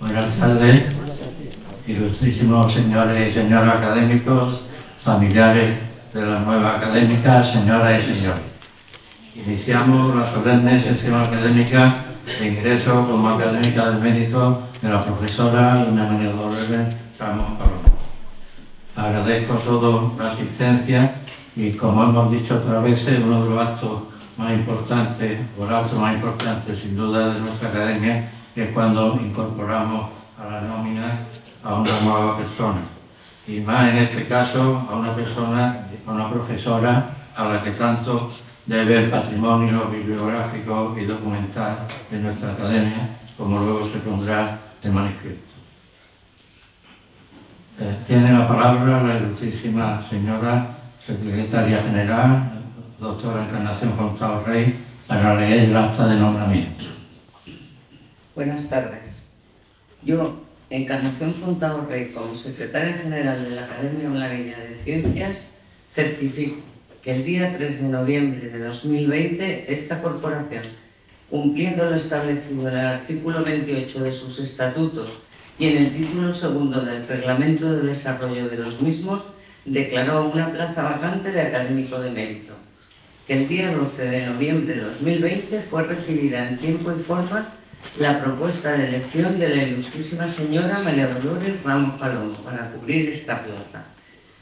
Buenas tardes, ilustrísimos señores y señoras académicos, familiares de la nueva académica, señoras y señores. Iniciamos la solemne sesión académica de ingreso como académica de mérito de la profesora Luna María Dolores Ramos Paloma. Agradezco a todos la asistencia y como hemos dicho otra vez, uno de los actos más importantes, o el acto más importante sin duda de nuestra academia, es cuando incorporamos a la nómina a una nueva persona. Y más en este caso a una persona, a una profesora a la que tanto debe el patrimonio bibliográfico y documental de nuestra academia, como luego se pondrá de manifiesto. Eh, tiene la palabra la ilustrísima señora secretaria general, doctora Encarnación Fontao Rey, para leer el acta de nombramiento. Buenas tardes. Yo, Encarnación Fontao Rey, como secretaria general de la Academia Malagueña de Ciencias, certifico que el día 3 de noviembre de 2020 esta corporación, cumpliendo lo establecido en el artículo 28 de sus estatutos y en el título segundo del Reglamento de Desarrollo de los mismos, declaró una plaza vacante de académico de mérito, que el día 12 de noviembre de 2020 fue recibida en tiempo y forma la propuesta de elección de la ilustrísima señora María Dolores Ramos Palomo para cubrir esta plaza.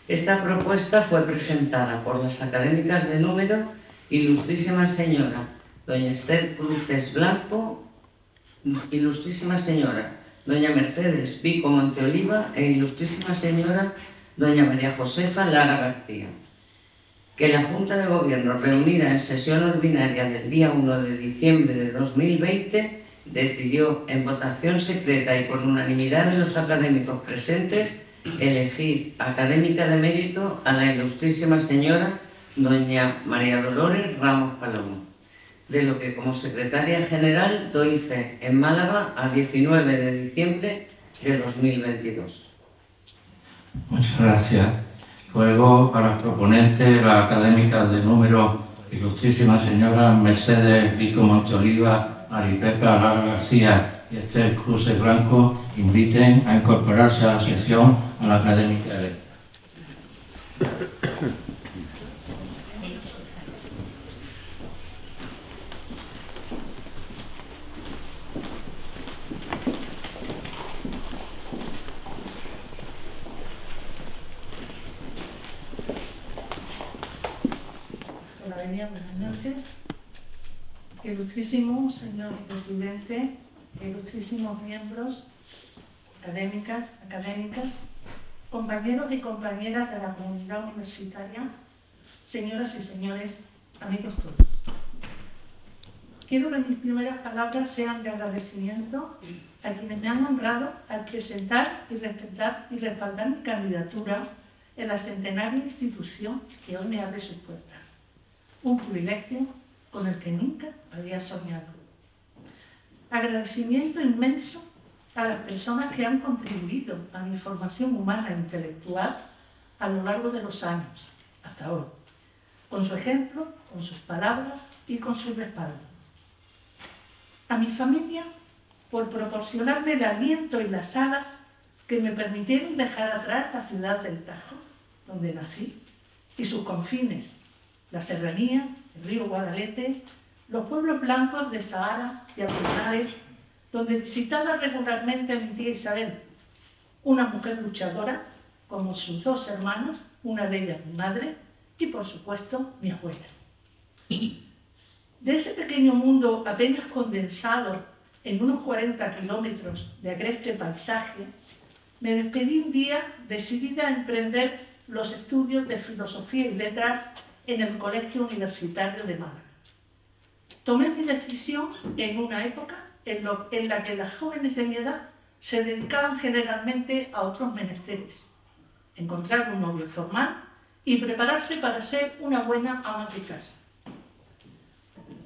Esta propuesta fue presentada por las académicas de número ilustrísima señora doña Esther Cruces Blanco, ilustrísima señora doña Mercedes Pico Monteoliva e ilustrísima señora doña María Josefa Lara García. Que la Junta de Gobierno, reunida en sesión ordinaria del día 1 de diciembre de 2020, decidió en votación secreta y por unanimidad de los académicos presentes elegir académica de mérito a la ilustrísima señora doña María Dolores Ramos Palomo, de lo que como secretaria general doy fe en Málaga a 19 de diciembre de 2022. Muchas gracias. Luego, para los proponentes, la académica de número, ilustrísima señora Mercedes Vico Monteoliva, Maripepa Lara García y Esther Cruz Blanco, inviten a incorporarse a la sesión a la académica de presidente, ilustrísimos miembros, académicas, académicas, compañeros y compañeras de la comunidad universitaria, señoras y señores, amigos todos. Quiero que mis primeras palabras sean de agradecimiento a quienes me han honrado al presentar y respetar y respaldar mi candidatura en la centenaria institución que hoy me abre sus puertas un privilegio con el que nunca había soñado. Agradecimiento inmenso a las personas que han contribuido a mi formación humana e intelectual a lo largo de los años, hasta hoy, con su ejemplo, con sus palabras y con su respaldo. A mi familia, por proporcionarme el aliento y las alas que me permitieron dejar atrás la ciudad del Tajo, donde nací, y sus confines, la Serranía, el río Guadalete, los pueblos blancos de Sahara y Apolinares, donde visitaba regularmente mi tía Isabel, una mujer luchadora, como sus dos hermanas, una de ellas mi madre, y por supuesto mi abuela. De ese pequeño mundo apenas condensado en unos 40 kilómetros de agreste paisaje, me despedí un día decidida a emprender los estudios de filosofía y letras en el Colegio Universitario de Málaga. Tomé mi decisión en una época en, la que las jóvenes de mi edad se dedicaban generalmente a otros menesteres, encontrar un novio formal y prepararse para ser una buena ama de casa.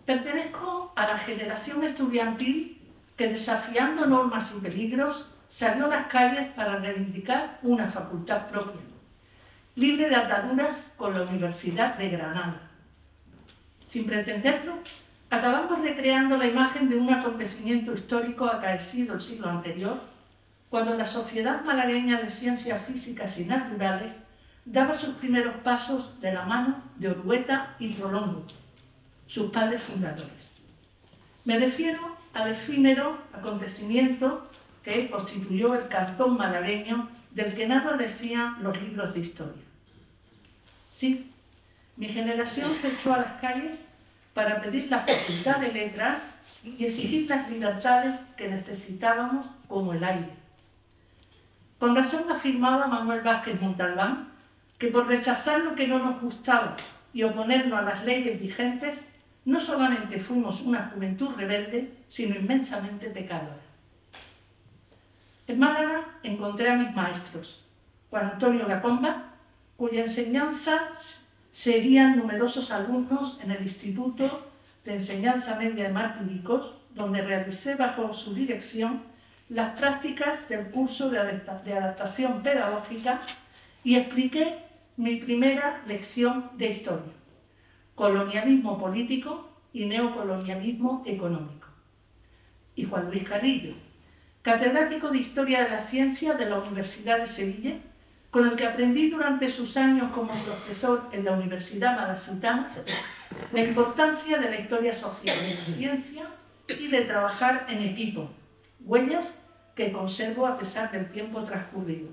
Pertenezco a la generación estudiantil que desafiando normas y peligros salió a las calles para reivindicar una facultad propia libre de ataduras con la Universidad de Granada. Sin pretenderlo, acabamos recreando la imagen de un acontecimiento histórico acaecido el siglo anterior cuando la Sociedad Malagueña de Ciencias Físicas y Naturales daba sus primeros pasos de la mano de Orueta y Rolongo, sus padres fundadores. Me refiero al efímero acontecimiento que constituyó el cantón malagueño del que nada decían los libros de historia. Sí, mi generación se echó a las calles para pedir la facultad de letras y exigir las libertades que necesitábamos como el aire. Con razón afirmaba Manuel Vázquez Montalbán que por rechazar lo que no nos gustaba y oponernos a las leyes vigentes, no solamente fuimos una juventud rebelde, sino inmensamente pecadora. En Málaga encontré a mis maestros, Juan Antonio Lacomba, cuya enseñanza seguían numerosos alumnos en el Instituto de Enseñanza Media de Martínicos, donde realicé bajo su dirección las prácticas del curso de adaptación pedagógica y expliqué mi primera lección de historia, colonialismo político y neocolonialismo económico. Y Juan Luis Carrillo, catedrático de Historia de la Ciencia de la Universidad de Sevilla, con el que aprendí durante sus años como profesor en la Universidad Malasitana la importancia de la historia social de la ciencia y de trabajar en equipo, huellas que conservo a pesar del tiempo transcurrido.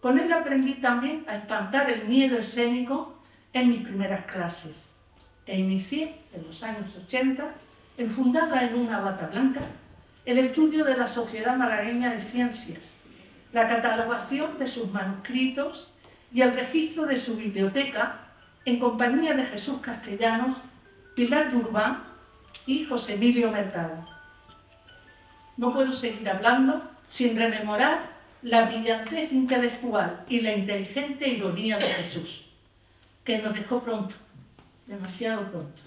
Con él aprendí también a espantar el miedo escénico en mis primeras clases e inicié en los años 80, enfundada en una bata blanca, el estudio de la Sociedad Malagueña de Ciencias, la catalogación de sus manuscritos y el registro de su biblioteca en compañía de Jesús Castellanos, Pilar Durbán y José Emilio Mercado. No puedo seguir hablando sin rememorar la brillantez intelectual y la inteligente ironía de Jesús, que nos dejó pronto, demasiado pronto,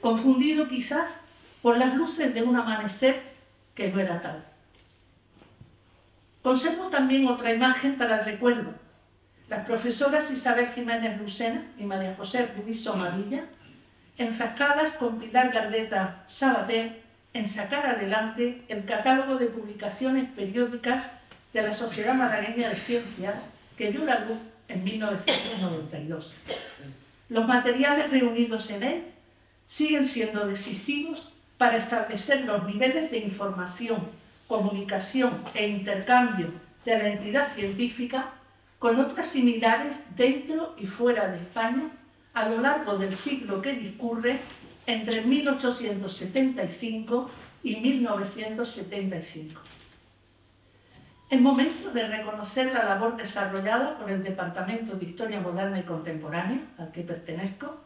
confundido quizás por las luces de un amanecer que no era tal. Conservo también otra imagen para el recuerdo. Las profesoras Isabel Jiménez Lucena y María José Rubí Somadilla, enfrascadas con Pilar Gardeta Sabater en sacar adelante el catálogo de publicaciones periódicas de la Sociedad Malagueña de Ciencias que dio la luz en 1992. Los materiales reunidos en él siguen siendo decisivos para establecer los niveles de información, comunicación e intercambio de la entidad científica con otras similares dentro y fuera de España a lo largo del siglo que discurre entre 1875 y 1975. Es momento de reconocer la labor desarrollada por el Departamento de Historia Moderna y Contemporánea, al que pertenezco,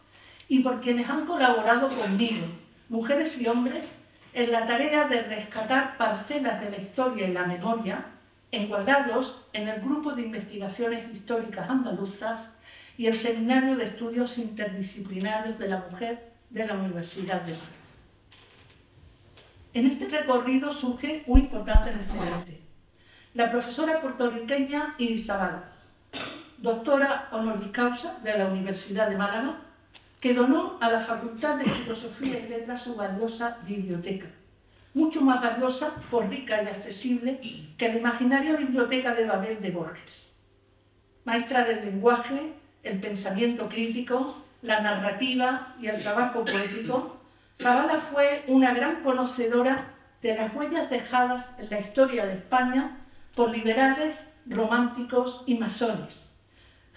y por quienes han colaborado conmigo, mujeres y hombres, en la tarea de rescatar parcelas de la historia y la memoria, encuadrados en el Grupo de Investigaciones Históricas Andaluzas y el Seminario de Estudios Interdisciplinarios de la Mujer de la Universidad de Madrid. En este recorrido surge un importante referente, la profesora puertorriqueña Irizabal, doctora honoris causa de la Universidad de Málaga, que donó a la Facultad de Filosofía y Letras su valiosa biblioteca, mucho más valiosa por rica y accesible que la imaginaria biblioteca de Babel de Borges. Maestra del lenguaje, el pensamiento crítico, la narrativa y el trabajo poético, Zavala fue una gran conocedora de las huellas dejadas en la historia de España por liberales, románticos y masones,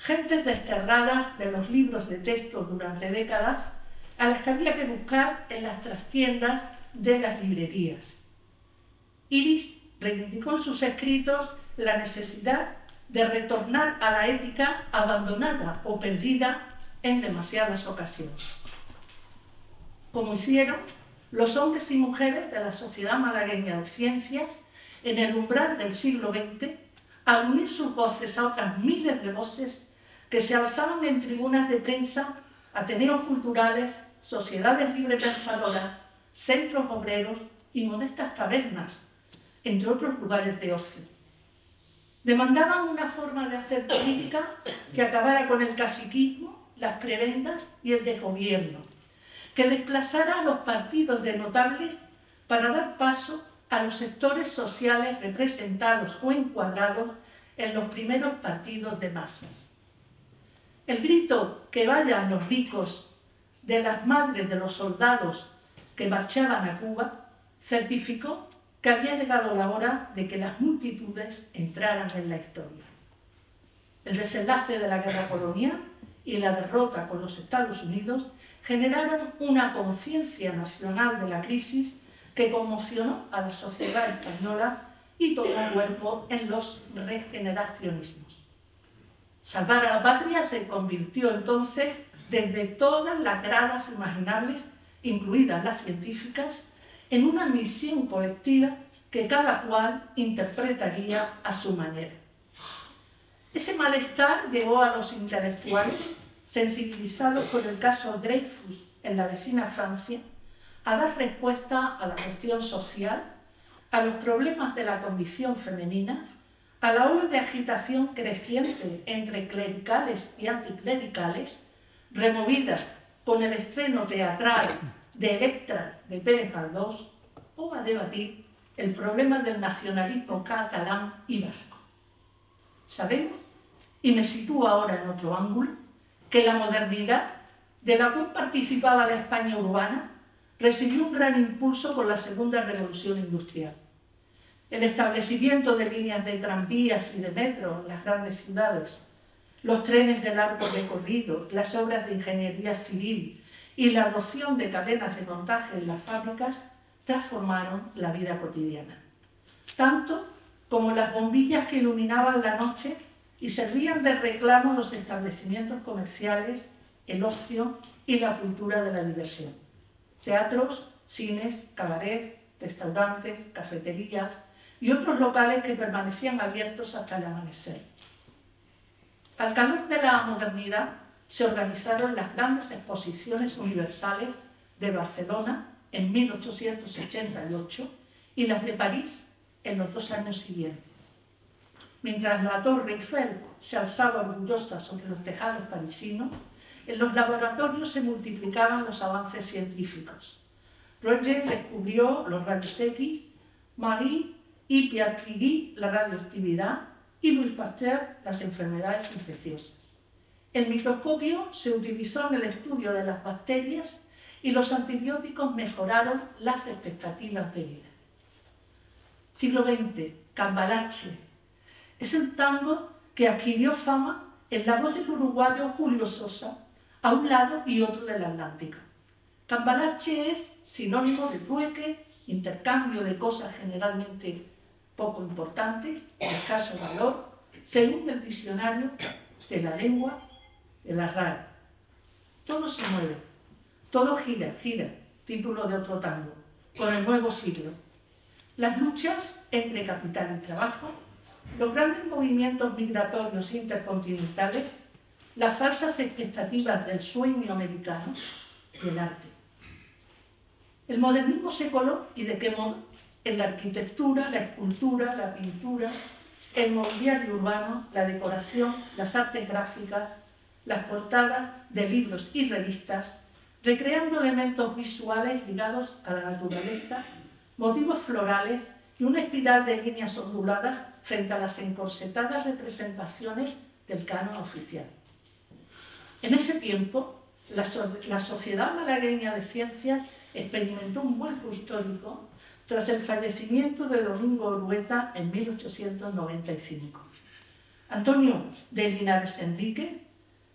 gentes desterradas de los libros de texto durante décadas, a las que había que buscar en las trastiendas de las librerías. Iris reivindicó en sus escritos la necesidad de retornar a la ética abandonada o perdida en demasiadas ocasiones. Como hicieron los hombres y mujeres de la Sociedad Malagueña de Ciencias en el umbral del siglo XX, al unir sus voces a otras miles de voces que se alzaban en tribunas de prensa, ateneos culturales, sociedades libre pensadoras, centros obreros y modestas tabernas, entre otros lugares de ocio. Demandaban una forma de hacer política que acabara con el caciquismo, las prebendas y el desgobierno, que desplazara a los partidos de notables para dar paso a los sectores sociales representados o encuadrados en los primeros partidos de masas. El grito que vayan los ricos de las madres de los soldados que marchaban a Cuba certificó que había llegado la hora de que las multitudes entraran en la historia. El desenlace de la guerra colonial y la derrota con los Estados Unidos generaron una conciencia nacional de la crisis que conmocionó a la sociedad española y tomó cuerpo en los regeneracionismos. Salvar a la patria se convirtió entonces desde todas las gradas imaginables, incluidas las científicas, en una misión colectiva que cada cual interpretaría a su manera. Ese malestar llevó a los intelectuales, sensibilizados por el caso Dreyfus en la vecina Francia, a dar respuesta a la cuestión social, a los problemas de la condición femenina, a la ola de agitación creciente entre clericales y anticlericales, removida con el estreno teatral de Electra de Pérez Galdós, o a debatir el problema del nacionalismo catalán y vasco. Sabemos, y me sitúo ahora en otro ángulo, que la modernidad, de la cual participaba la España urbana, recibió un gran impulso con la Segunda Revolución Industrial. El establecimiento de líneas de tranvías y de metro en las grandes ciudades, los trenes de largo recorrido, las obras de ingeniería civil y la adopción de cadenas de montaje en las fábricas transformaron la vida cotidiana. Tanto como las bombillas que iluminaban la noche y servían de reclamo los establecimientos comerciales, el ocio y la cultura de la diversión. Teatros, cines, cabaret, restaurantes, cafeterías y otros locales que permanecían abiertos hasta el amanecer. Al calor de la modernidad se organizaron las grandes exposiciones universales de Barcelona en 1888 y las de París en los dos años siguientes. Mientras la Torre Eiffel se alzaba orgullosa sobre los tejados parisinos, en los laboratorios se multiplicaban los avances científicos. Roger descubrió los rayos X, Marie y Curie la radioactividad y Louis Pasteur las enfermedades infecciosas. El microscopio se utilizó en el estudio de las bacterias y los antibióticos mejoraron las expectativas de vida. Siglo XX, Cambalache. Es el tango que adquirió fama en la voz del uruguayo Julio Sosa, a un lado y otro del Atlántico. Cambalache es sinónimo de trueque, intercambio de cosas generalmente poco importantes, de escaso valor, según el diccionario de la lengua de la RAE. Todo se mueve, todo gira, gira, título de otro tango, con el nuevo siglo. Las luchas entre capital y trabajo, los grandes movimientos migratorios intercontinentales, las falsas expectativas del sueño americano y el arte. El modernismo se coló y de qué modo en la arquitectura, la escultura, la pintura, el mobiliario urbano, la decoración, las artes gráficas, las portadas de libros y revistas, recreando elementos visuales ligados a la naturaleza, motivos florales y una espiral de líneas onduladas frente a las encorsetadas representaciones del canon oficial. En ese tiempo, la, la Sociedad Malagueña de Ciencias experimentó un vuelco histórico tras el fallecimiento de Domingo Orueta en 1895. Antonio de Linares Enrique,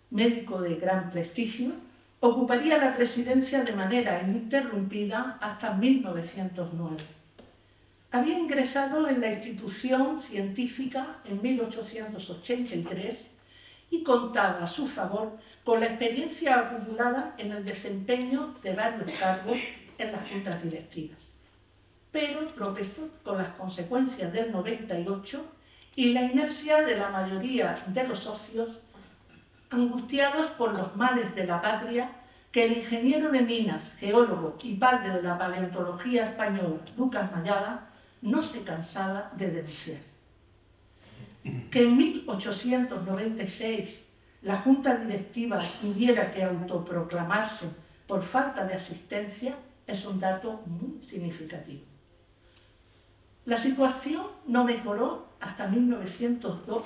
médico de gran prestigio, ocuparía la presidencia de manera ininterrumpida hasta 1909. Había ingresado en la institución científica en 1883 y contaba a su favor con la experiencia acumulada en el desempeño de varios cargos en las juntas directivas. Pero tropezó con las consecuencias del 98 y la inercia de la mayoría de los socios angustiados por los males de la patria que el ingeniero de minas, geólogo y padre de la paleontología española, Lucas Mayada, no se cansaba de denunciar. Que en 1896 la junta directiva tuviera que autoproclamarse por falta de asistencia es un dato muy significativo. La situación no mejoró hasta 1902,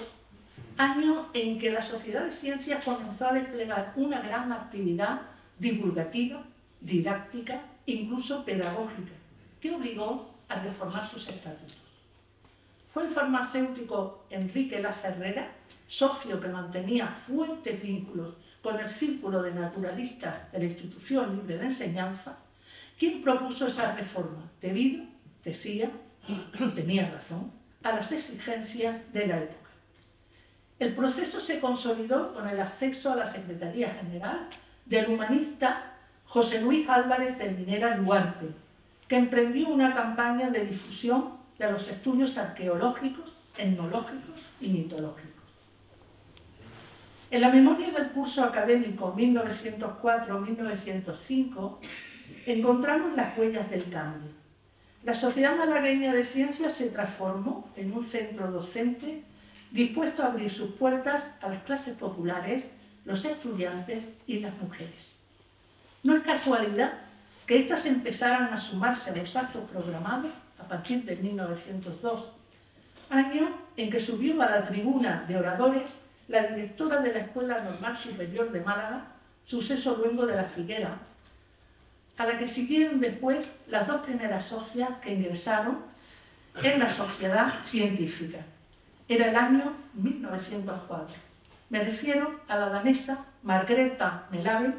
año en que la Sociedad de Ciencias comenzó a desplegar una gran actividad divulgativa, didáctica, incluso pedagógica, que obligó a reformar sus estatutos. Fue el farmacéutico Enrique La Cerrera, socio que mantenía fuertes vínculos con el círculo de naturalistas de la institución libre de enseñanza, quien propuso esa reforma, debido, decía, tenía razón, a las exigencias de la época. El proceso se consolidó con el acceso a la Secretaría General del humanista José Luis Álvarez de Minera Duarte, que emprendió una campaña de difusión de los estudios arqueológicos, etnológicos y mitológicos. En la memoria del curso académico 1904-1905 encontramos las huellas del cambio. La Sociedad Malagueña de Ciencias se transformó en un centro docente dispuesto a abrir sus puertas a las clases populares, los estudiantes y las mujeres. No es casualidad que éstas empezaran a sumarse a los actos programados a partir de 1902, año en que subió a la tribuna de oradores la directora de la Escuela Normal Superior de Málaga, suceso luego de la Figuera, a la que siguieron después las dos primeras socias que ingresaron en la sociedad científica. Era el año 1904. Me refiero a la danesa Margreta Melave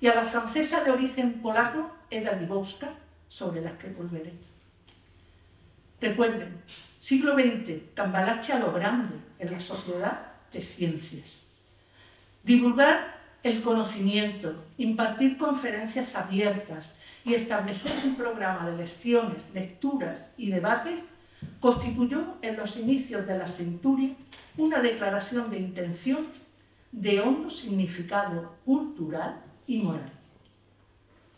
y a la francesa de origen polaco Eda Libowska, sobre las que volveré. Recuerden, siglo XX, cambalache a lo grande en la sociedad de ciencias. Divulgar el conocimiento, impartir conferencias abiertas y establecer un programa de lecciones, lecturas y debates constituyó en los inicios de la centuria una declaración de intención de hondo significado cultural y moral.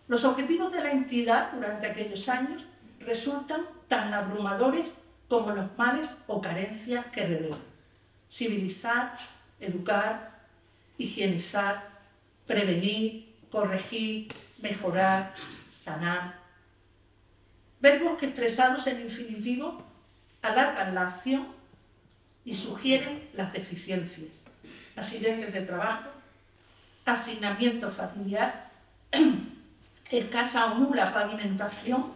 Los objetivos de la entidad durante aquellos años resultan tan abrumadores como los males o carencias que revelan. Civilizar, educar, higienizar, prevenir, corregir, mejorar, sanar. Verbos que expresados en infinitivo alargan la acción y sugieren las deficiencias, accidentes de trabajo, asignamiento familiar, escasa o nula pavimentación,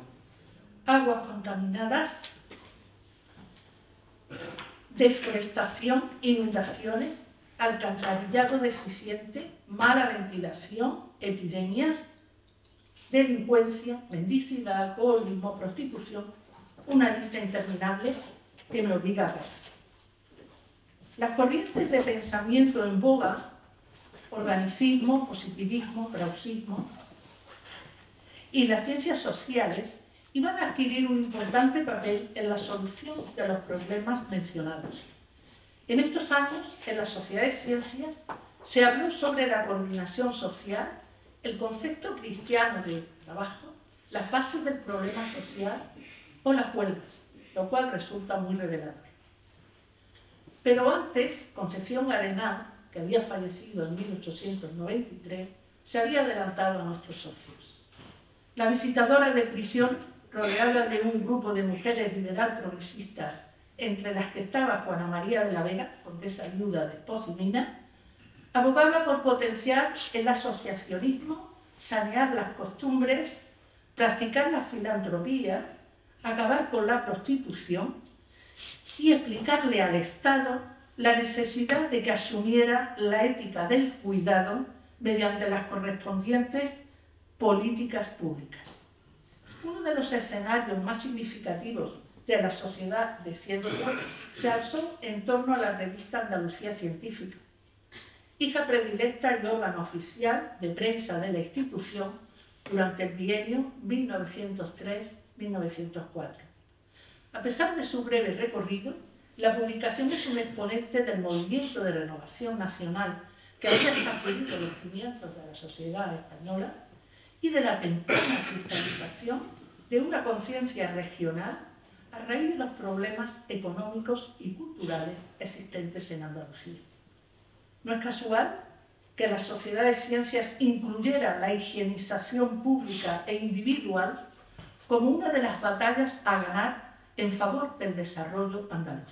aguas contaminadas, deforestación, inundaciones, alcantarillado deficiente, mala ventilación, epidemias, delincuencia, mendicidad, alcoholismo, prostitución, una lista interminable que me obliga a ver. Las corrientes de pensamiento en boga, organicismo, positivismo, trausismo, y las ciencias sociales iban a adquirir un importante papel en la solución de los problemas mencionados. En estos años, en la Sociedad de Ciencias, se habló sobre la coordinación social, el concepto cristiano de trabajo, la fase del problema social o las huelgas, lo cual resulta muy revelador. Pero antes, Concepción Arenal, que había fallecido en 1893, se había adelantado a nuestros socios. La visitadora de prisión, rodeada de un grupo de mujeres liberal progresistas entre las que estaba Juana María de la Vega, condesa viuda de Pozimina, abogaba por potenciar el asociacionismo, sanear las costumbres, practicar la filantropía, acabar con la prostitución y explicarle al Estado la necesidad de que asumiera la ética del cuidado mediante las correspondientes políticas públicas. Uno de los escenarios más significativos de la sociedad de ciencia se alzó en torno a la revista Andalucía Científica, hija predilecta y órgano oficial de prensa de la institución durante el bienio 1903-1904. A pesar de su breve recorrido, la publicación es un exponente del movimiento de renovación nacional que había sacudido los cimientos de la sociedad española y de la temprana cristalización de una conciencia regional a raíz de los problemas económicos y culturales existentes en Andalucía. No es casual que la sociedad de ciencias incluyera la higienización pública e individual como una de las batallas a ganar en favor del desarrollo andaluz.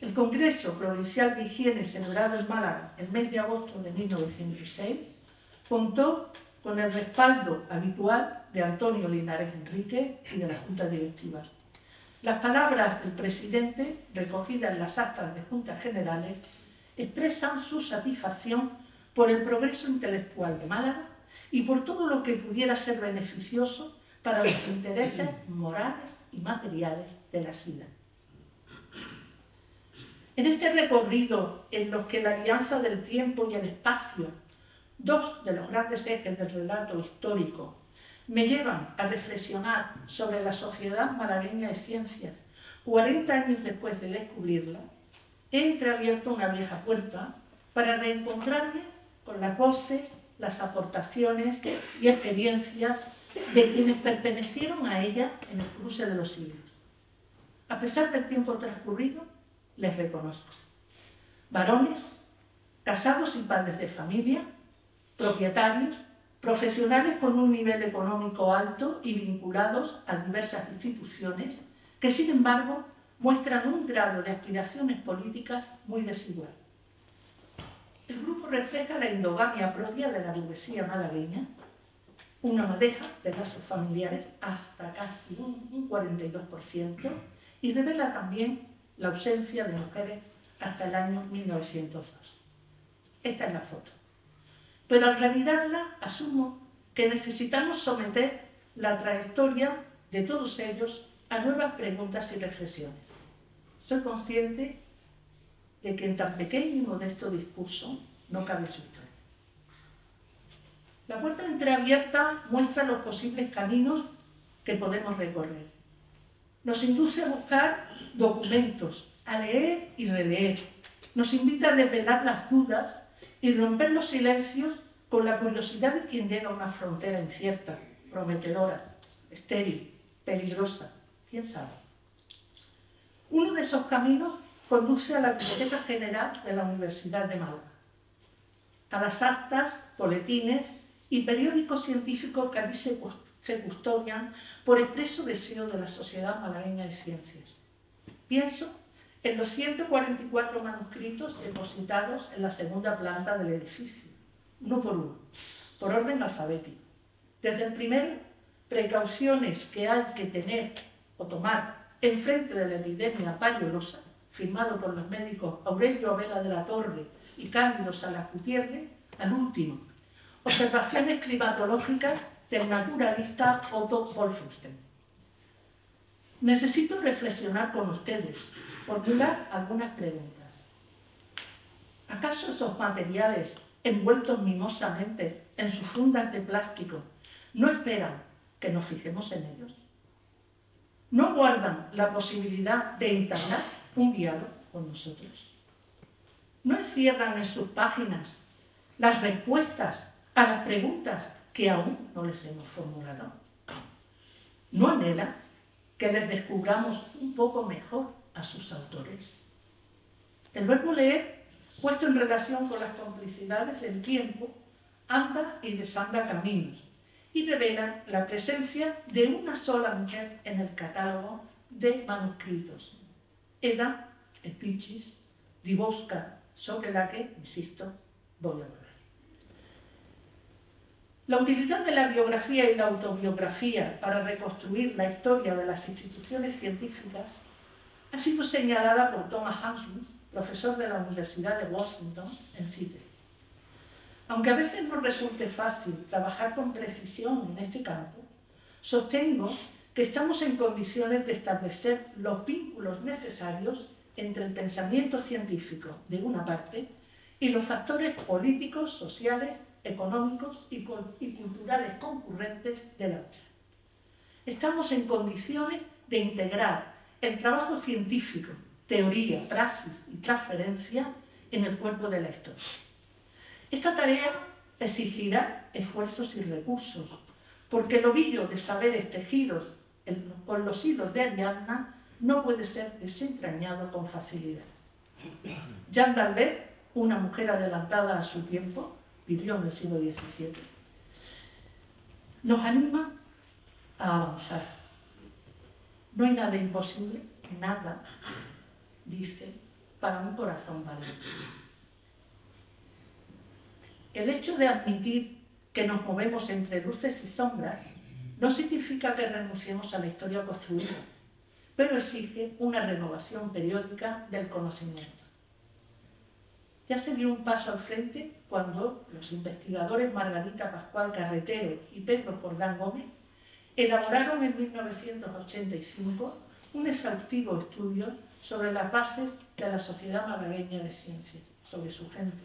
El Congreso Provincial de Higiene celebrado en Málaga el mes de agosto de 1906 contó con el respaldo habitual de Antonio Linares Enrique y de la Junta Directiva. Las palabras del presidente, recogidas en las actas de Juntas Generales, expresan su satisfacción por el progreso intelectual de Málaga y por todo lo que pudiera ser beneficioso para los intereses morales y materiales de la ciudad. En este recorrido en los que la alianza del tiempo y el espacio, dos de los grandes ejes del relato histórico, me llevan a reflexionar sobre la sociedad malagueña de ciencias 40 años después de descubrirla, he entreabierto una vieja puerta para reencontrarme con las voces, las aportaciones y experiencias de quienes pertenecieron a ella en el cruce de los siglos. A pesar del tiempo transcurrido, les reconozco. Varones, casados y padres de familia, propietarios, profesionales con un nivel económico alto y vinculados a diversas instituciones que, sin embargo, muestran un grado de aspiraciones políticas muy desigual. El grupo refleja la endogamia propia de la burguesía malagueña, una madeja de lazos familiares hasta casi un, 42%, y revela también la ausencia de mujeres hasta el año 1902. Esta es la foto. Pero al remirarla, asumo que necesitamos someter la trayectoria de todos ellos a nuevas preguntas y reflexiones. Soy consciente de que en tan pequeño y modesto discurso no cabe su historia. La puerta entreabierta muestra los posibles caminos que podemos recorrer. Nos induce a buscar documentos, a leer y releer. Nos invita a desvelar las dudas y romper los silencios con la curiosidad de quien llega a una frontera incierta, prometedora, estéril, peligrosa, quién sabe. Uno de esos caminos conduce a la Biblioteca General de la Universidad de Málaga, a las actas, boletines y periódicos científicos que allí se custodian por expreso deseo de la Sociedad Malagueña de Ciencias. Pienso en los 144 manuscritos depositados en la segunda planta del edificio, uno por uno, por orden alfabético. Desde el primero, precauciones que hay que tener o tomar en frente de la epidemia pariolosa, firmado por los médicos Aurelio Vela de la Torre y Cándido Salas Gutiérrez, al último, observaciones climatológicas del naturalista Otto Wolfenstein. Necesito reflexionar con ustedes, formular algunas preguntas. ¿Acaso esos materiales envueltos mimosamente en sus fundas de plástico no esperan que nos fijemos en ellos? ¿No guardan la posibilidad de entablar un diálogo con nosotros? ¿No encierran en sus páginas las respuestas a las preguntas que aún no les hemos formulado. ¿No anhela que les descubramos un poco mejor a sus autores? El verbo leer, puesto en relación con las complicidades del tiempo, anda y desanda caminos y revela la presencia de una sola mujer en el catálogo de manuscritos. Eda Epichis Dibosca, sobre la que, insisto, voy a hablar. La utilidad de la biografía y la autobiografía para reconstruir la historia de las instituciones científicas ha sido señalada por Thomas Hankins, profesor de la Universidad de Washington en Sydney. Aunque a veces no resulte fácil trabajar con precisión en este campo, sostengo que estamos en condiciones de establecer los vínculos necesarios entre el pensamiento científico, de una parte, y los factores políticos, sociales económicos y, culturales concurrentes de la otra. Estamos en condiciones de integrar el trabajo científico, teoría, praxis y transferencia en el cuerpo de la historia. Esta tarea exigirá esfuerzos y recursos, porque el ovillo de saberes tejidos con los hilos de Ariadna no puede ser desentrañado con facilidad. Jean d'Albert, una mujer adelantada a su tiempo, vivió en el siglo XVII, nos anima a avanzar. No hay nada imposible, nada, dice, para un corazón valiente. El hecho de admitir que nos movemos entre luces y sombras no significa que renunciemos a la historia construida, pero exige una renovación periódica del conocimiento. Ya se dio un paso al frente cuando los investigadores Margarita Pascual Carretero y Pedro Jordán Gómez elaboraron en 1985 un exhaustivo estudio sobre las bases de la Sociedad Malagueña de Ciencias, sobre su gente.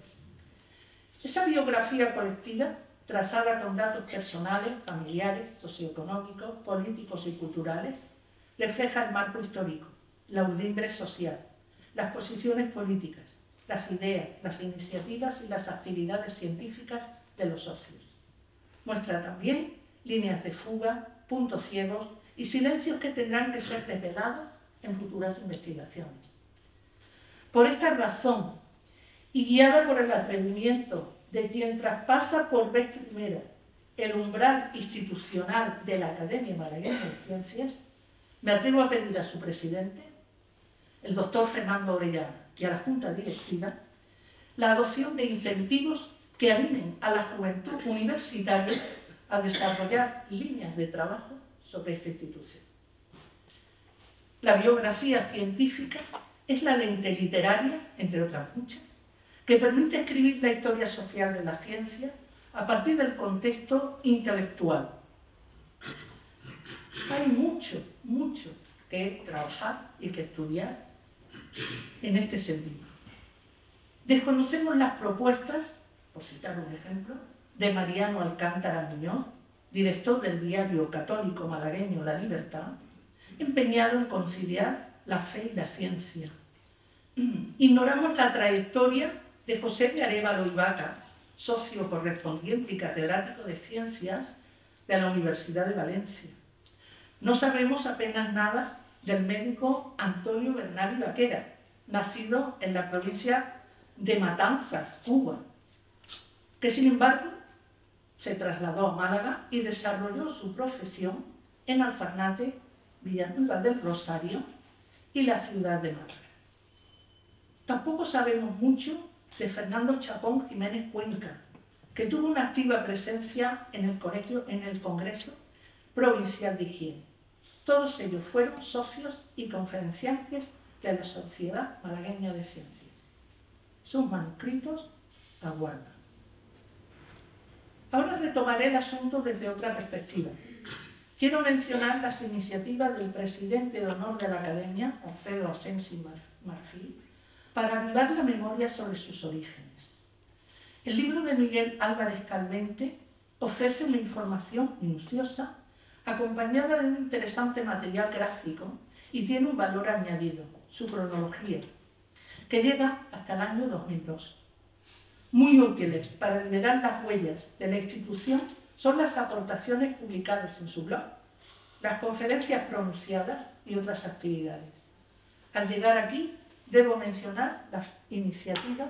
Esa biografía colectiva, trazada con datos personales, familiares, socioeconómicos, políticos y culturales, refleja el marco histórico, la urdimbre social, las posiciones políticas, las ideas, las iniciativas y las actividades científicas de los socios. Muestra también líneas de fuga, puntos ciegos y silencios que tendrán que ser desvelados en futuras investigaciones. Por esta razón, y guiada por el atrevimiento de quien traspasa por vez primera el umbral institucional de la Academia Malagueña de Ciencias, me atrevo a pedir a su presidente, el doctor Fernando Orellana, y a la Junta Directiva, la adopción de incentivos que animen a la juventud universitaria a desarrollar líneas de trabajo sobre esta institución. La biografía científica es la lente literaria, entre otras muchas, que permite escribir la historia social de la ciencia a partir del contexto intelectual. Hay mucho, mucho que trabajar y que estudiar en este sentido. Desconocemos las propuestas, por citar un ejemplo, de Mariano Alcántara Muñoz, director del diario católico malagueño La Libertad, empeñado en conciliar la fe y la ciencia. Ignoramos la trayectoria de José de Arevalo Ibaca, socio correspondiente y catedrático de ciencias de la Universidad de Valencia. No sabemos apenas nada del médico Antonio Bernal Vaquera, nacido en la provincia de Matanzas, Cuba, que sin embargo se trasladó a Málaga y desarrolló su profesión en Alfarnate, Villanueva del Rosario y la ciudad de Málaga. Tampoco sabemos mucho de Fernando Chapón Jiménez Cuenca, que tuvo una activa presencia en el, colegio, en el Congreso Provincial de Higiene. Todos ellos fueron socios y conferenciantes de la Sociedad Malagueña de Ciencias. Sus manuscritos aguardan. Ahora retomaré el asunto desde otra perspectiva. Quiero mencionar las iniciativas del presidente de honor de la Academia, Alfredo Asensi Marfil, para avivar la memoria sobre sus orígenes. El libro de Miguel Álvarez Calvente ofrece una información minuciosa acompañada de un interesante material gráfico y tiene un valor añadido, su cronología, que llega hasta el año 2002. Muy útiles para liberar las huellas de la institución son las aportaciones publicadas en su blog, las conferencias pronunciadas y otras actividades. Al llegar aquí, debo mencionar las iniciativas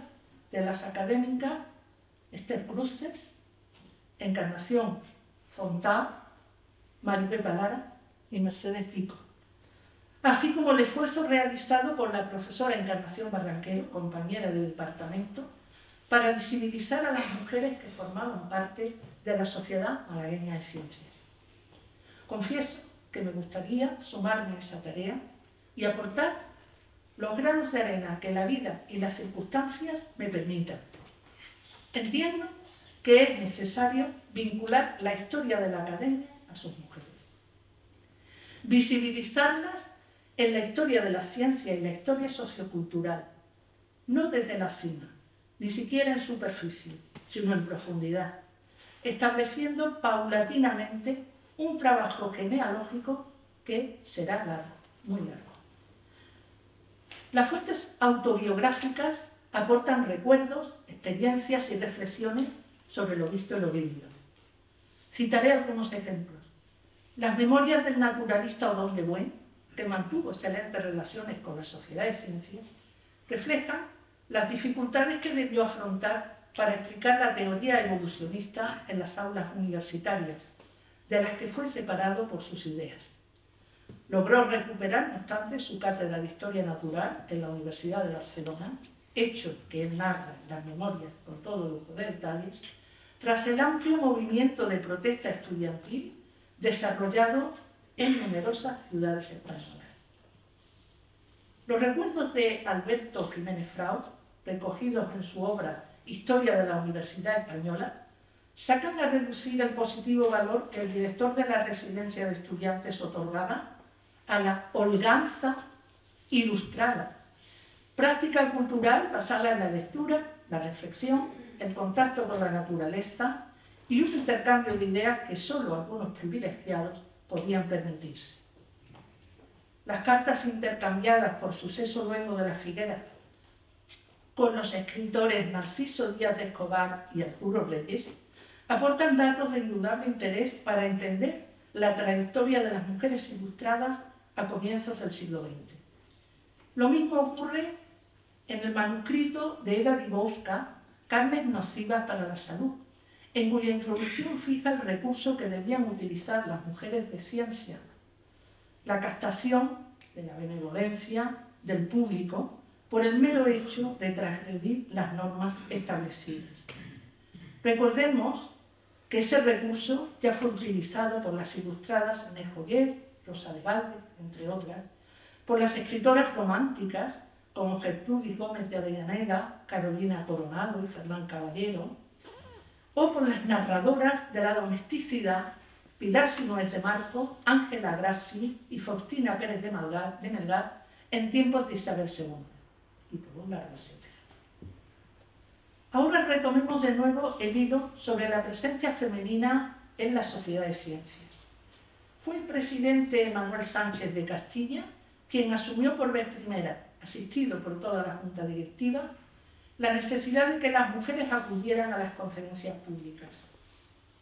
de las académicas Esther Cruces, Encarnación Fontá, Maribel Palara y Mercedes Pico, así como el esfuerzo realizado por la profesora Encarnación Barranquero, compañera del departamento, para visibilizar a las mujeres que formaban parte de la Sociedad Malagueña de Ciencias. Confieso que me gustaría sumarme a esa tarea y aportar los granos de arena que la vida y las circunstancias me permitan. Entiendo que es necesario vincular la historia de la academia a sus mujeres. Visibilizarlas en la historia de la ciencia y la historia sociocultural, no desde la cima, ni siquiera en superficie, sino en profundidad, estableciendo paulatinamente un trabajo genealógico que será largo, muy largo. Las fuentes autobiográficas aportan recuerdos, experiencias y reflexiones sobre lo visto y lo vivido. Citaré algunos ejemplos. Las memorias del naturalista Odón de Buen, que mantuvo excelentes relaciones con la sociedad de ciencias, reflejan las dificultades que debió afrontar para explicar la teoría evolucionista en las aulas universitarias, de las que fue separado por sus ideas. Logró recuperar, no obstante, su cátedra de Historia Natural en la Universidad de Barcelona, hecho que él narra en las memorias con todo lujo de detalles, tras el amplio movimiento de protesta estudiantil desarrollado en numerosas ciudades españolas. Los recuerdos de Alberto Jiménez Fraud, recogidos en su obra Historia de la Universidad Española, sacan a reducir el positivo valor que el director de la residencia de estudiantes otorgaba a la holganza ilustrada, práctica cultural basada en la lectura, la reflexión, el contacto con la naturaleza y un intercambio de ideas que solo algunos privilegiados podían permitirse. Las cartas intercambiadas por suceso luego de la figuera con los escritores Narciso Díaz de Escobar y Arturo Reyes aportan datos de indudable interés para entender la trayectoria de las mujeres ilustradas a comienzos del siglo XX. Lo mismo ocurre en el manuscrito de Eda Dibowska, Carnes nocivas para la salud, en cuya introducción fija el recurso que debían utilizar las mujeres de ciencia, la captación de la benevolencia del público por el mero hecho de transgredir las normas establecidas. Recordemos que ese recurso ya fue utilizado por las ilustradas Inés Joyet, Rosa de Valde, entre otras, por las escritoras románticas como Gertrudis Gómez de Avellaneda, Carolina Coronado y Fernán Caballero, o por las narradoras de la domesticidad Pilar Sinués de Marco, Ángela Grassi y Faustina Pérez de Melgar, de Melgar en tiempos de Isabel II, y por un Ahora retomemos de nuevo el hilo sobre la presencia femenina en la sociedad de ciencias. Fue el presidente Manuel Sánchez de Castilla quien asumió por vez primera, asistido por toda la Junta Directiva, la necesidad de que las mujeres acudieran a las conferencias públicas.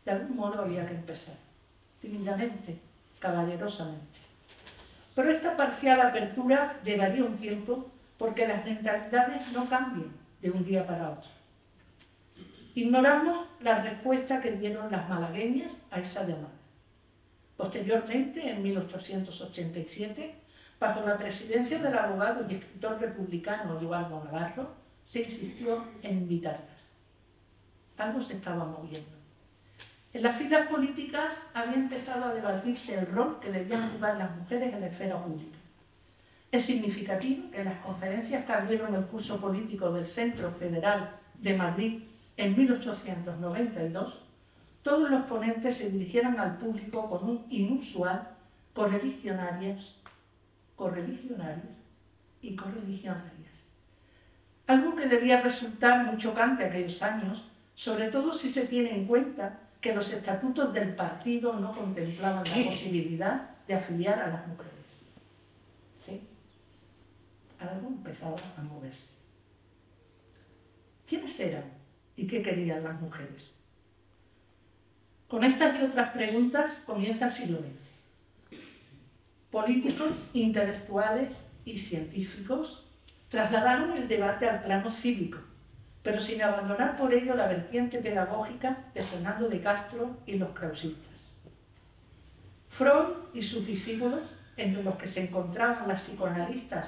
De algún modo había que empezar, tímidamente, caballerosamente. Pero esta parcial apertura llevaría un tiempo porque las mentalidades no cambian de un día para otro. Ignoramos la respuesta que dieron las malagueñas a esa demanda. Posteriormente, en 1887, bajo la presidencia del abogado y escritor republicano Eduardo Navarro, se insistió en invitarlas. Algo se estaba moviendo. En las filas políticas había empezado a debatirse el rol que debían jugar las mujeres en la esfera pública. Es significativo que en las conferencias que abrieron el curso político del Centro Federal de Madrid en 1892, todos los ponentes se dirigieran al público con un inusual correligionarias, correligionarios y correligionarias. Algo que debía resultar muy chocante aquellos años, sobre todo si se tiene en cuenta que los estatutos del partido no contemplaban la posibilidad de afiliar a las mujeres. Algo empezaba a moverse. ¿Quiénes eran y qué querían las mujeres? Con estas y otras preguntas comienza el siglo XX. Políticos, intelectuales y científicos trasladaron el debate al plano cívico, pero sin abandonar por ello la vertiente pedagógica de Fernando de Castro y los krausistas. Freud y sus discípulos, entre los que se encontraban las psicoanalistas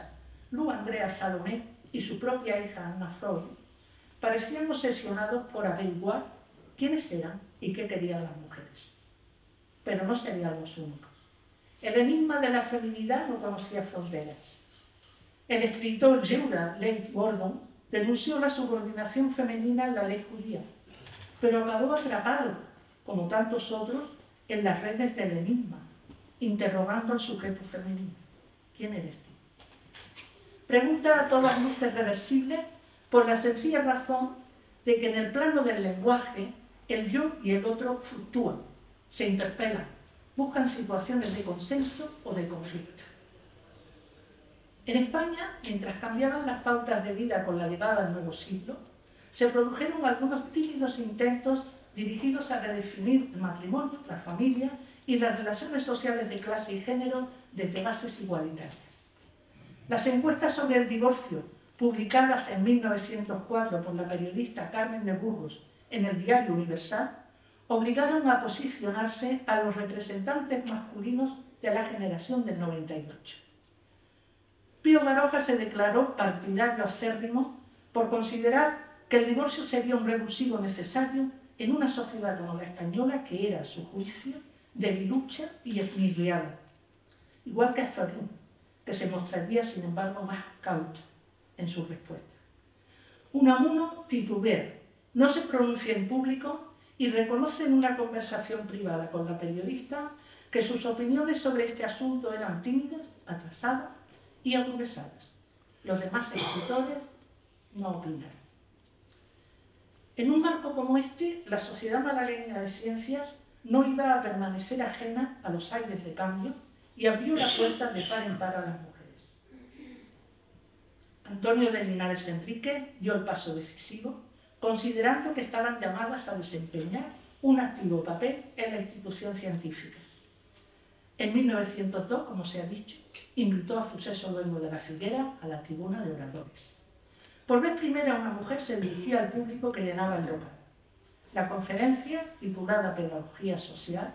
Lu Andrea Salomé y su propia hija Anna Freud, parecían obsesionados por averiguar quiénes eran y qué querían las mujeres. Pero no serían los únicos. El enigma de la feminidad no conocía fronteras. El escritor Yehuda Leigh Gordon denunció la subordinación femenina en la ley judía, pero acabó atrapado, como tantos otros, en las redes del enigma, interrogando al sujeto femenino. ¿Quién eres tú? Pregunta a todas luces reversibles por la sencilla razón de que en el plano del lenguaje el yo y el otro fluctúan, se interpelan, buscan situaciones de consenso o de conflicto. En España, mientras cambiaban las pautas de vida con la llegada del nuevo siglo, se produjeron algunos tímidos intentos dirigidos a redefinir el matrimonio, la familia y las relaciones sociales de clase y género desde bases igualitarias. Las encuestas sobre el divorcio, publicadas en 1904 por la periodista Carmen de Burgos en el Diario Universal, obligaron a posicionarse a los representantes masculinos de la generación del 98. Pío Baroja se declaró partidario acérrimo por considerar que el divorcio sería un revulsivo necesario en una sociedad como la española que era, a su juicio, lucha y esmirriada, igual que Azorín, que se mostraría, sin embargo, más cauto en su respuesta. Unamuno titubea, no se pronuncia en público y reconoce en una conversación privada con la periodista que sus opiniones sobre este asunto eran tímidas, atrasadas y aburguesadas. Los demás escritores no opinaron. En un marco como este, la Sociedad Malagueña de Ciencias no iba a permanecer ajena a los aires de cambio y abrió la puerta de par en par a las mujeres. Antonio de Linares Enrique dio el paso decisivo, considerando que estaban llamadas a desempeñar un activo papel en la institución científica. En 1902, como se ha dicho, invitó a Fuseso Luengo de la Figuera a la tribuna de oradores. Por vez primera una mujer se dirigía al público que llenaba el local. La conferencia, titulada Pedagogía Social,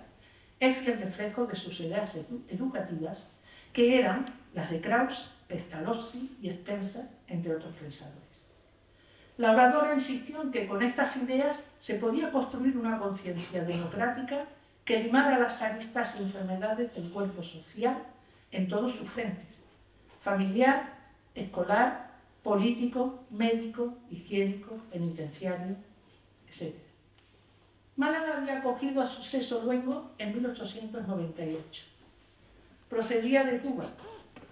es fiel reflejo de sus ideas educativas, que eran las de Krauss, Pestalozzi y Spencer, entre otros pensadores. La oradora insistió en que con estas ideas se podía construir una conciencia democrática que limara las aristas y enfermedades del cuerpo social en todos sus frentes, familiar, escolar, político, médico, higiénico, penitenciario, etc. Málaga había acogido a Suceso Luengo en 1898. Procedía de Cuba,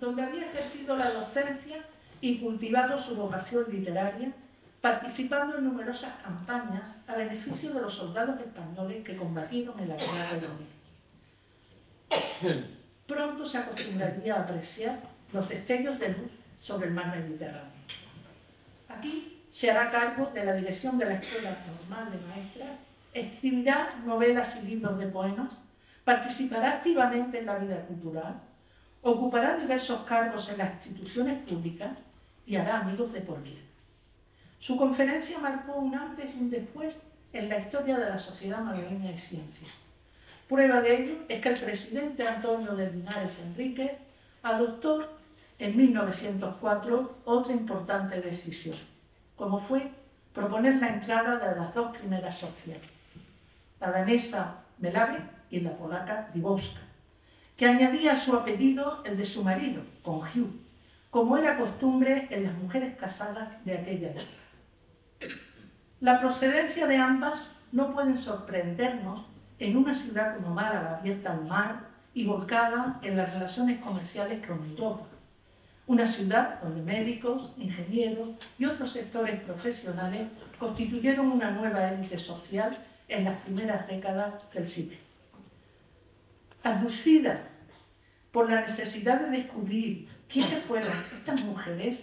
donde había ejercido la docencia y cultivado su vocación literaria, participando en numerosas campañas a beneficio de los soldados españoles que combatieron en la guerra de América. Pronto se acostumbraría a apreciar los destellos de luz sobre el mar Mediterráneo. Aquí se hará cargo de la dirección de la Escuela Normal de Maestras, escribirá novelas y libros de poemas, participará activamente en la vida cultural, ocupará diversos cargos en las instituciones públicas y hará amigos de por vida. Su conferencia marcó un antes y un después en la historia de la Sociedad Malagueña de Ciencias. Prueba de ello es que el presidente Antonio de Linares Enrique adoptó en 1904 otra importante decisión, como fue proponer la entrada de las dos primeras sociedades, la danesa Melave y la polaca Dibowska, que añadía a su apellido el de su marido, con Hugh, como era costumbre en las mujeres casadas de aquella época. La procedencia de ambas no pueden sorprendernos en una ciudad como Málaga, abierta al mar y volcada en las relaciones comerciales con Europa, una ciudad donde médicos, ingenieros y otros sectores profesionales constituyeron una nueva élite social en las primeras décadas del siglo. Aducida por la necesidad de descubrir quiénes fueron estas mujeres,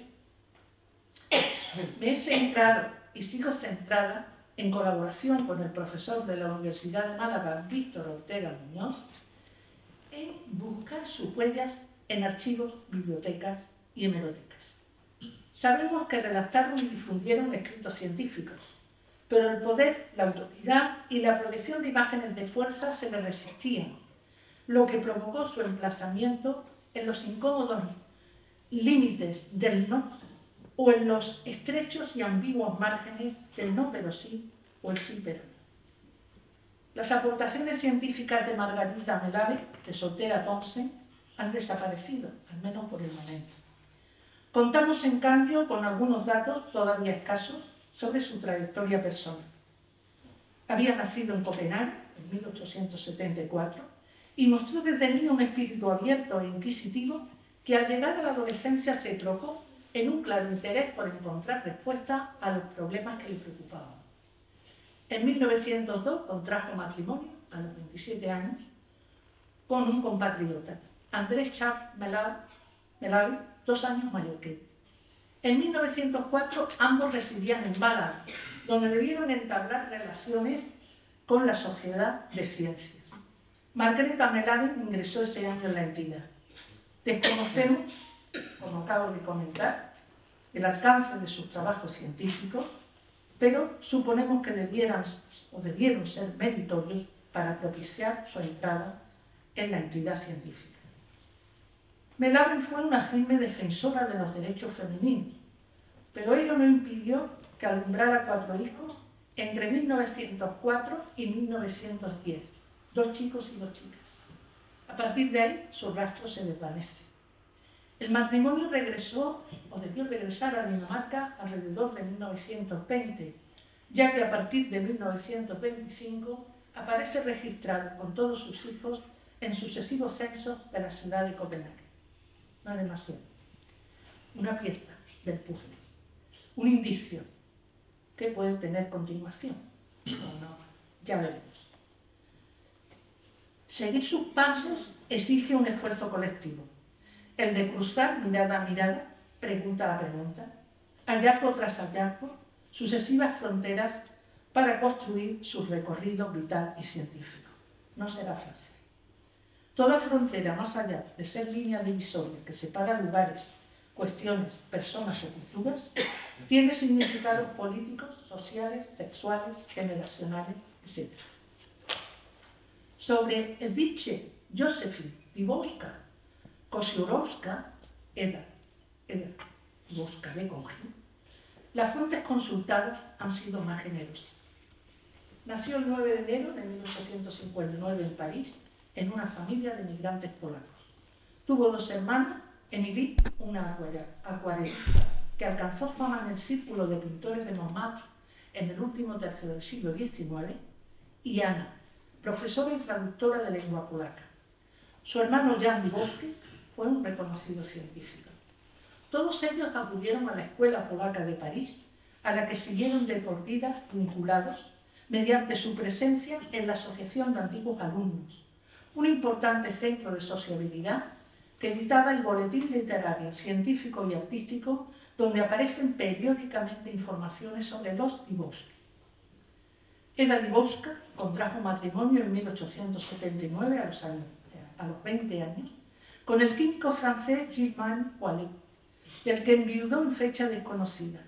me he centrado y sigo centrada en colaboración con el profesor de la Universidad de Málaga, Víctor Ortega Muñoz, en buscar sus huellas en archivos, bibliotecas y hemerotecas. Sabemos que redactaron y difundieron escritos científicos, pero el poder, la autoridad y la protección de imágenes de fuerza se le resistían, lo que provocó su emplazamiento en los incómodos límites del no o en los estrechos y ambiguos márgenes del no pero sí o el sí pero no. Las aportaciones científicas de Margarita Melave, de Soltera Thompson, han desaparecido, al menos por el momento. Contamos, en cambio, con algunos datos todavía escasos sobre su trayectoria personal. Había nacido en Copenhague en 1874 y mostró desde niño un espíritu abierto e inquisitivo que al llegar a la adolescencia se trocó en un claro interés por encontrar respuestas a los problemas que le preocupaban. En 1902 contrajo matrimonio a los 27 años con un compatriota, Andrés Charles Melave, dos años mayor que él. En 1904 ambos residían en Bala, donde debieron entablar relaciones con la Sociedad de Ciencias. Margareta Melave ingresó ese año en la entidad. Desconocemos, como acabo de comentar, el alcance de sus trabajos científicos, pero suponemos que debieran o debieron ser meritorios para propiciar su entrada en la entidad científica. Melaven fue una firme defensora de los derechos femeninos, pero ello no impidió que alumbrara cuatro hijos entre 1904 y 1910, dos chicos y dos chicas. A partir de ahí, su rastro se desvanece. El matrimonio regresó, o debió regresar a Dinamarca alrededor de 1920, ya que a partir de 1925 aparece registrado con todos sus hijos en sucesivos censos de la ciudad de Copenhague. No demasiado. Una pieza del puzzle, un indicio que puede tener continuación. no, ya veremos. Seguir sus pasos exige un esfuerzo colectivo, el de cruzar mirada a mirada, pregunta a pregunta, hallazgo tras hallazgo, sucesivas fronteras para construir su recorrido vital y científico. No será fácil. Toda frontera más allá de ser línea divisoria que separa lugares, cuestiones, personas o culturas, tiene significados políticos, sociales, sexuales, generacionales, etc. Sobre Eviche Josephine Dibowska Kosiorowska, Eda, Eda Dibowska de las fuentes consultadas han sido más generosas. Nació el 9 de enero de 1859 en París, en una familia de migrantes polacos. Tuvo dos hermanas, Emilie, una acuarelista, que alcanzó fama en el círculo de pintores de Montmartre en el último tercio del siglo XIX, y Ana, profesora y traductora de lengua polaca. Su hermano Jan Dibowski fue un reconocido científico. Todos ellos acudieron a la Escuela Polaca de París, a la que siguieron de por vida vinculados mediante su presencia en la Asociación de Antiguos Alumnos, un importante centro de sociabilidad que editaba el boletín literario, científico y artístico, donde aparecen periódicamente informaciones sobre los Dibowski. Eda Dibowska contrajo matrimonio en 1879 a los, años, a los 20 años con el químico francés Gilles Wallet, del que enviudó en fecha desconocida.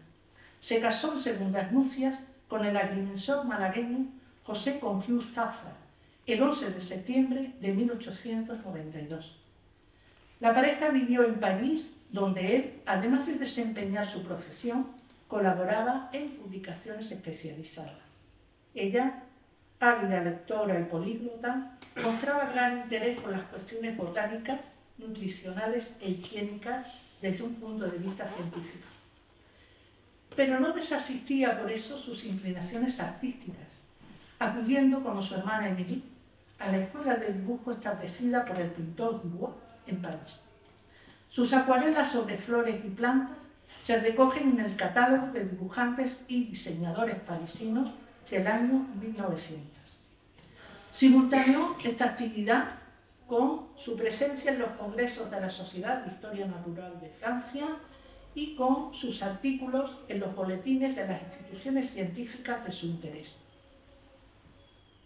Se casó en segundas nupcias con el agrimensor malagueño José Confius Zafra el 11 de septiembre de 1892. La pareja vivió en París, donde él, además de desempeñar su profesión, colaboraba en publicaciones especializadas. Ella, ávida lectora y políglota, mostraba gran interés por las cuestiones botánicas, nutricionales e higiénicas desde un punto de vista científico. Pero no desasistía por eso sus inclinaciones artísticas, acudiendo como su hermana Emilie a la escuela de dibujo establecida por el pintor Dubois en París. Sus acuarelas sobre flores y plantas se recogen en el catálogo de dibujantes y diseñadores parisinos del año 1900. Simultaneó esta actividad con su presencia en los congresos de la Sociedad de Historia Natural de Francia y con sus artículos en los boletines de las instituciones científicas de su interés.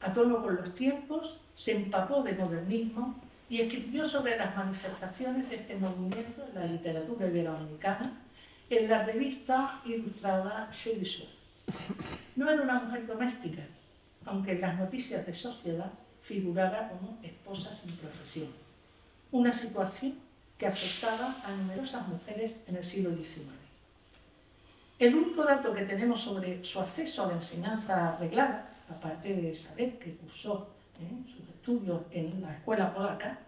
A tono con los tiempos, se empapó de modernismo y escribió sobre las manifestaciones de este movimiento en la literatura iberoamericana en la revista ilustrada Chez No era una mujer doméstica, aunque en las noticias de sociedad figurara como esposa sin profesión, una situación que afectaba a numerosas mujeres en el siglo XIX. El único dato que tenemos sobre su acceso a la enseñanza arreglada, aparte de saber que cursó ¿eh? sus estudios en la escuela polaca,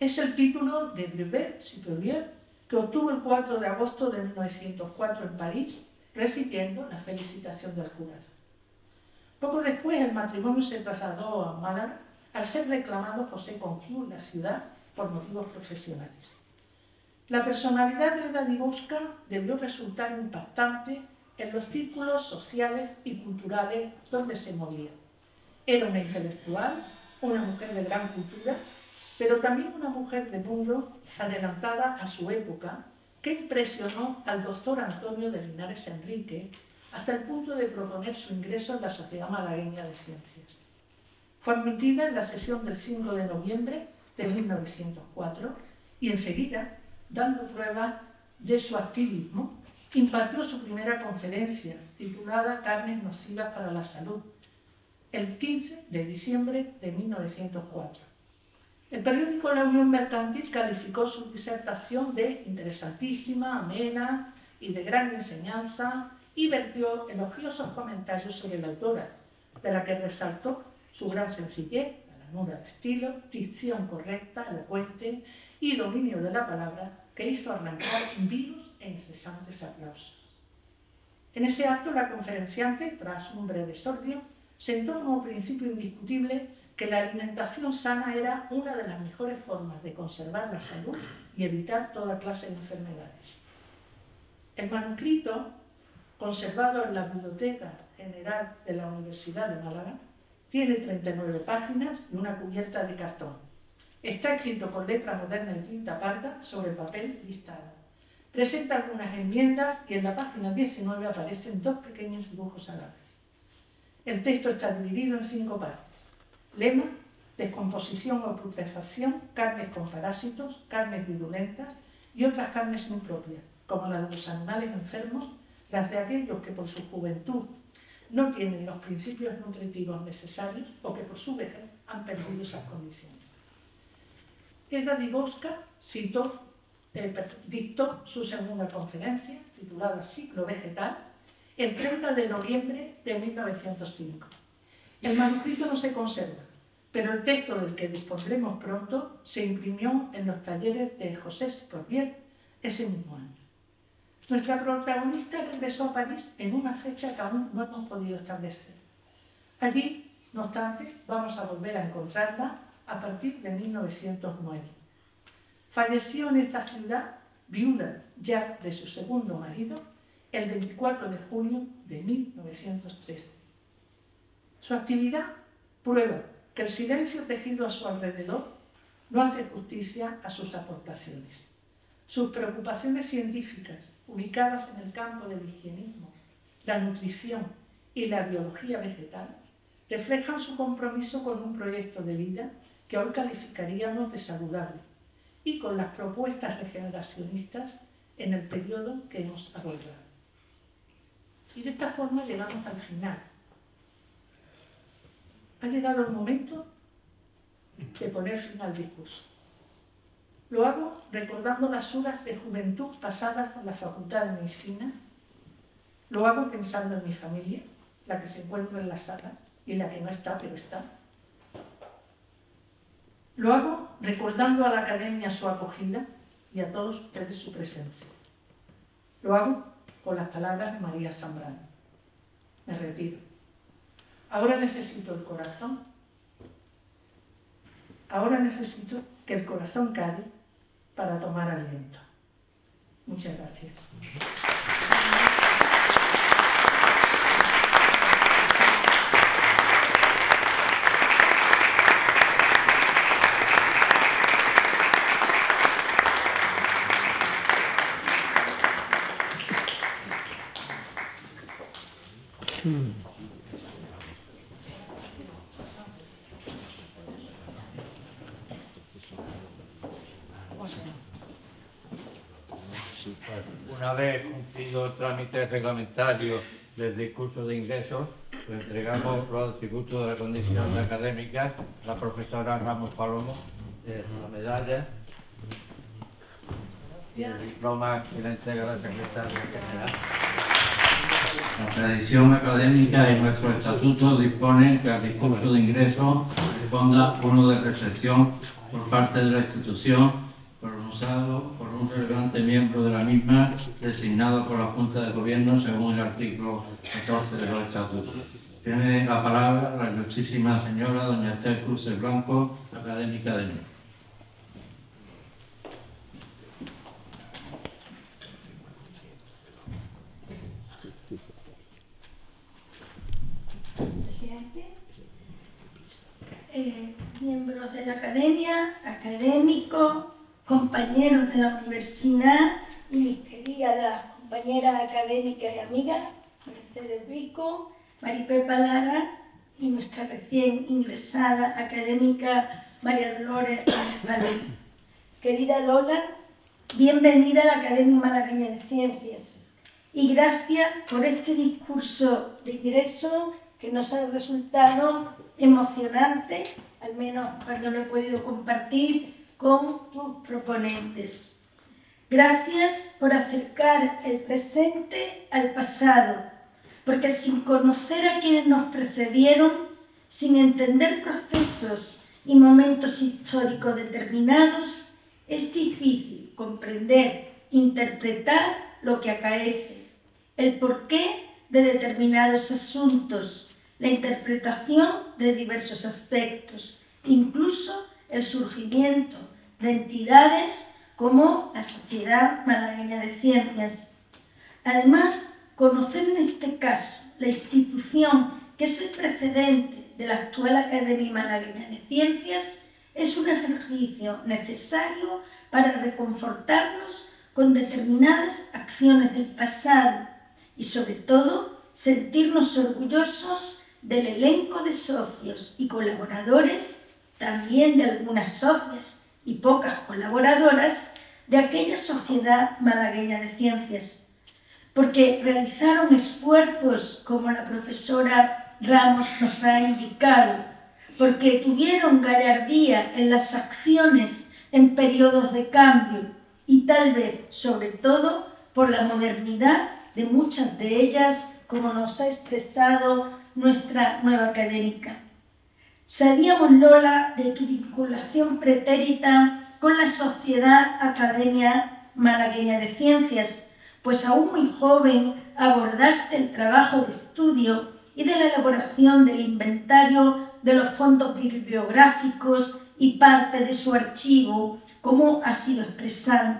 es el título de brevet superior que obtuvo el 4 de agosto de 1904 en París, recibiendo la felicitación del jurado. Poco después el matrimonio se trasladó a Málaga al ser reclamado José Conquiu en la ciudad por motivos profesionales. La personalidad de Dibowska debió resultar impactante en los círculos sociales y culturales donde se movía. Era una intelectual, una mujer de gran cultura, pero también una mujer de mundo adelantada a su época que impresionó al doctor Antonio de Linares Enrique hasta el punto de proponer su ingreso en la Sociedad Malagueña de Ciencias. Fue admitida en la sesión del 5 de noviembre de 1904 y enseguida, dando prueba de su activismo, impartió su primera conferencia titulada Carnes nocivas para la salud, el 15 de diciembre de 1904. El periódico La Unión Mercantil calificó su disertación de interesantísima, amena y de gran enseñanza y vertió elogiosos comentarios sobre la autora, de la que resaltó su gran sencillez, la lanura de estilo, dicción correcta, elocuente y dominio de la palabra que hizo arrancar vivos e incesantes aplausos. En ese acto, la conferenciante, tras un breve sordio, sentó como principio indiscutible que la alimentación sana era una de las mejores formas de conservar la salud y evitar toda clase de enfermedades. El manuscrito, conservado en la Biblioteca General de la Universidad de Málaga, tiene 39 páginas y una cubierta de cartón. Está escrito con letra moderna en tinta parda sobre papel listado. Presenta algunas enmiendas y en la página 19 aparecen dos pequeños dibujos árabes. El texto está dividido en cinco partes. Lema, descomposición o putrefacción, carnes con parásitos, carnes virulentas y otras carnes muy propias, como las de los animales enfermos, las de aquellos que por su juventud no tienen los principios nutritivos necesarios o que por su vejez han perdido esas condiciones. Dibosca citó, eh, dictó su segunda conferencia, titulada Ciclo Vegetal, el 30 de noviembre de 1905. El manuscrito no se conserva, pero el texto del que dispondremos pronto se imprimió en los talleres de José Corbier ese mismo año. Nuestra protagonista regresó a París en una fecha que aún no hemos podido establecer. Allí, no obstante, vamos a volver a encontrarla a partir de 1909. Falleció en esta ciudad, viuda ya de su segundo marido, el 24 de junio de 1913. Su actividad prueba que el silencio tejido a su alrededor no hace justicia a sus aportaciones. Sus preocupaciones científicas, ubicadas en el campo del higienismo, la nutrición y la biología vegetal, reflejan su compromiso con un proyecto de vida que hoy calificaríamos de saludable y con las propuestas regeneracionistas en el periodo que hemos abordado. Y de esta forma llegamos al final. Ha llegado el momento de poner fin al discurso. Lo hago recordando las horas de juventud pasadas en la Facultad de Medicina. Lo hago pensando en mi familia, la que se encuentra en la sala y la que no está, pero está. Lo hago recordando a la academia su acogida y a todos ustedes su presencia. Lo hago con las palabras de María Zambrano. Me retiro. Ahora necesito el corazón. Ahora necesito que el corazón calle para tomar aliento. Muchas gracias. Una vez cumplido el trámite reglamentario del discurso de ingresos, le entregamos los atributos de la condición académica a la profesora Ramos Palomo, eh, la medalla y el diploma que le entrega la secretaria general. La tradición académica y nuestro estatuto disponen que al discurso de ingreso responda uno de recepción por parte de la institución pronunciado un relevante miembro de la misma designado por la Junta de Gobierno según el artículo 14 de los estatutos. Tiene la palabra la ilustrísima señora doña Esther Cruz Blanco, académica de presidente, eh, miembros de la academia, académicos, compañeros de la universidad y mis queridas compañeras académicas y amigas, Mercedes Rico, Maripepa Lara y nuestra recién ingresada académica María Dolores Álvarez. Querida Lola, bienvenida a la Academia Malagueña de Ciencias y gracias por este discurso de ingreso que nos ha resultado emocionante, al menos cuando lo he podido compartir con tus proponentes. Gracias por acercar el presente al pasado, porque sin conocer a quienes nos precedieron, sin entender procesos y momentos históricos determinados, es difícil comprender, interpretar lo que acaece, el porqué de determinados asuntos, la interpretación de diversos aspectos, incluso el surgimiento de entidades como la Sociedad Malagueña de Ciencias. Además, conocer en este caso la institución que es el precedente de la actual Academia Malagueña de Ciencias es un ejercicio necesario para reconfortarnos con determinadas acciones del pasado y sobre todo sentirnos orgullosos del elenco de socios y colaboradores, también de algunas socias y pocas colaboradoras, de aquella sociedad malagueña de ciencias, porque realizaron esfuerzos, como la profesora Ramos nos ha indicado, porque tuvieron gallardía en las acciones en periodos de cambio y tal vez, sobre todo, por la modernidad de muchas de ellas, como nos ha expresado nuestra nueva académica. Sabíamos, Lola, de tu vinculación pretérita con la Sociedad Academia Malagueña de Ciencias, pues aún muy joven abordaste el trabajo de estudio y de la elaboración del inventario de los fondos bibliográficos y parte de su archivo, como ha sido expresado.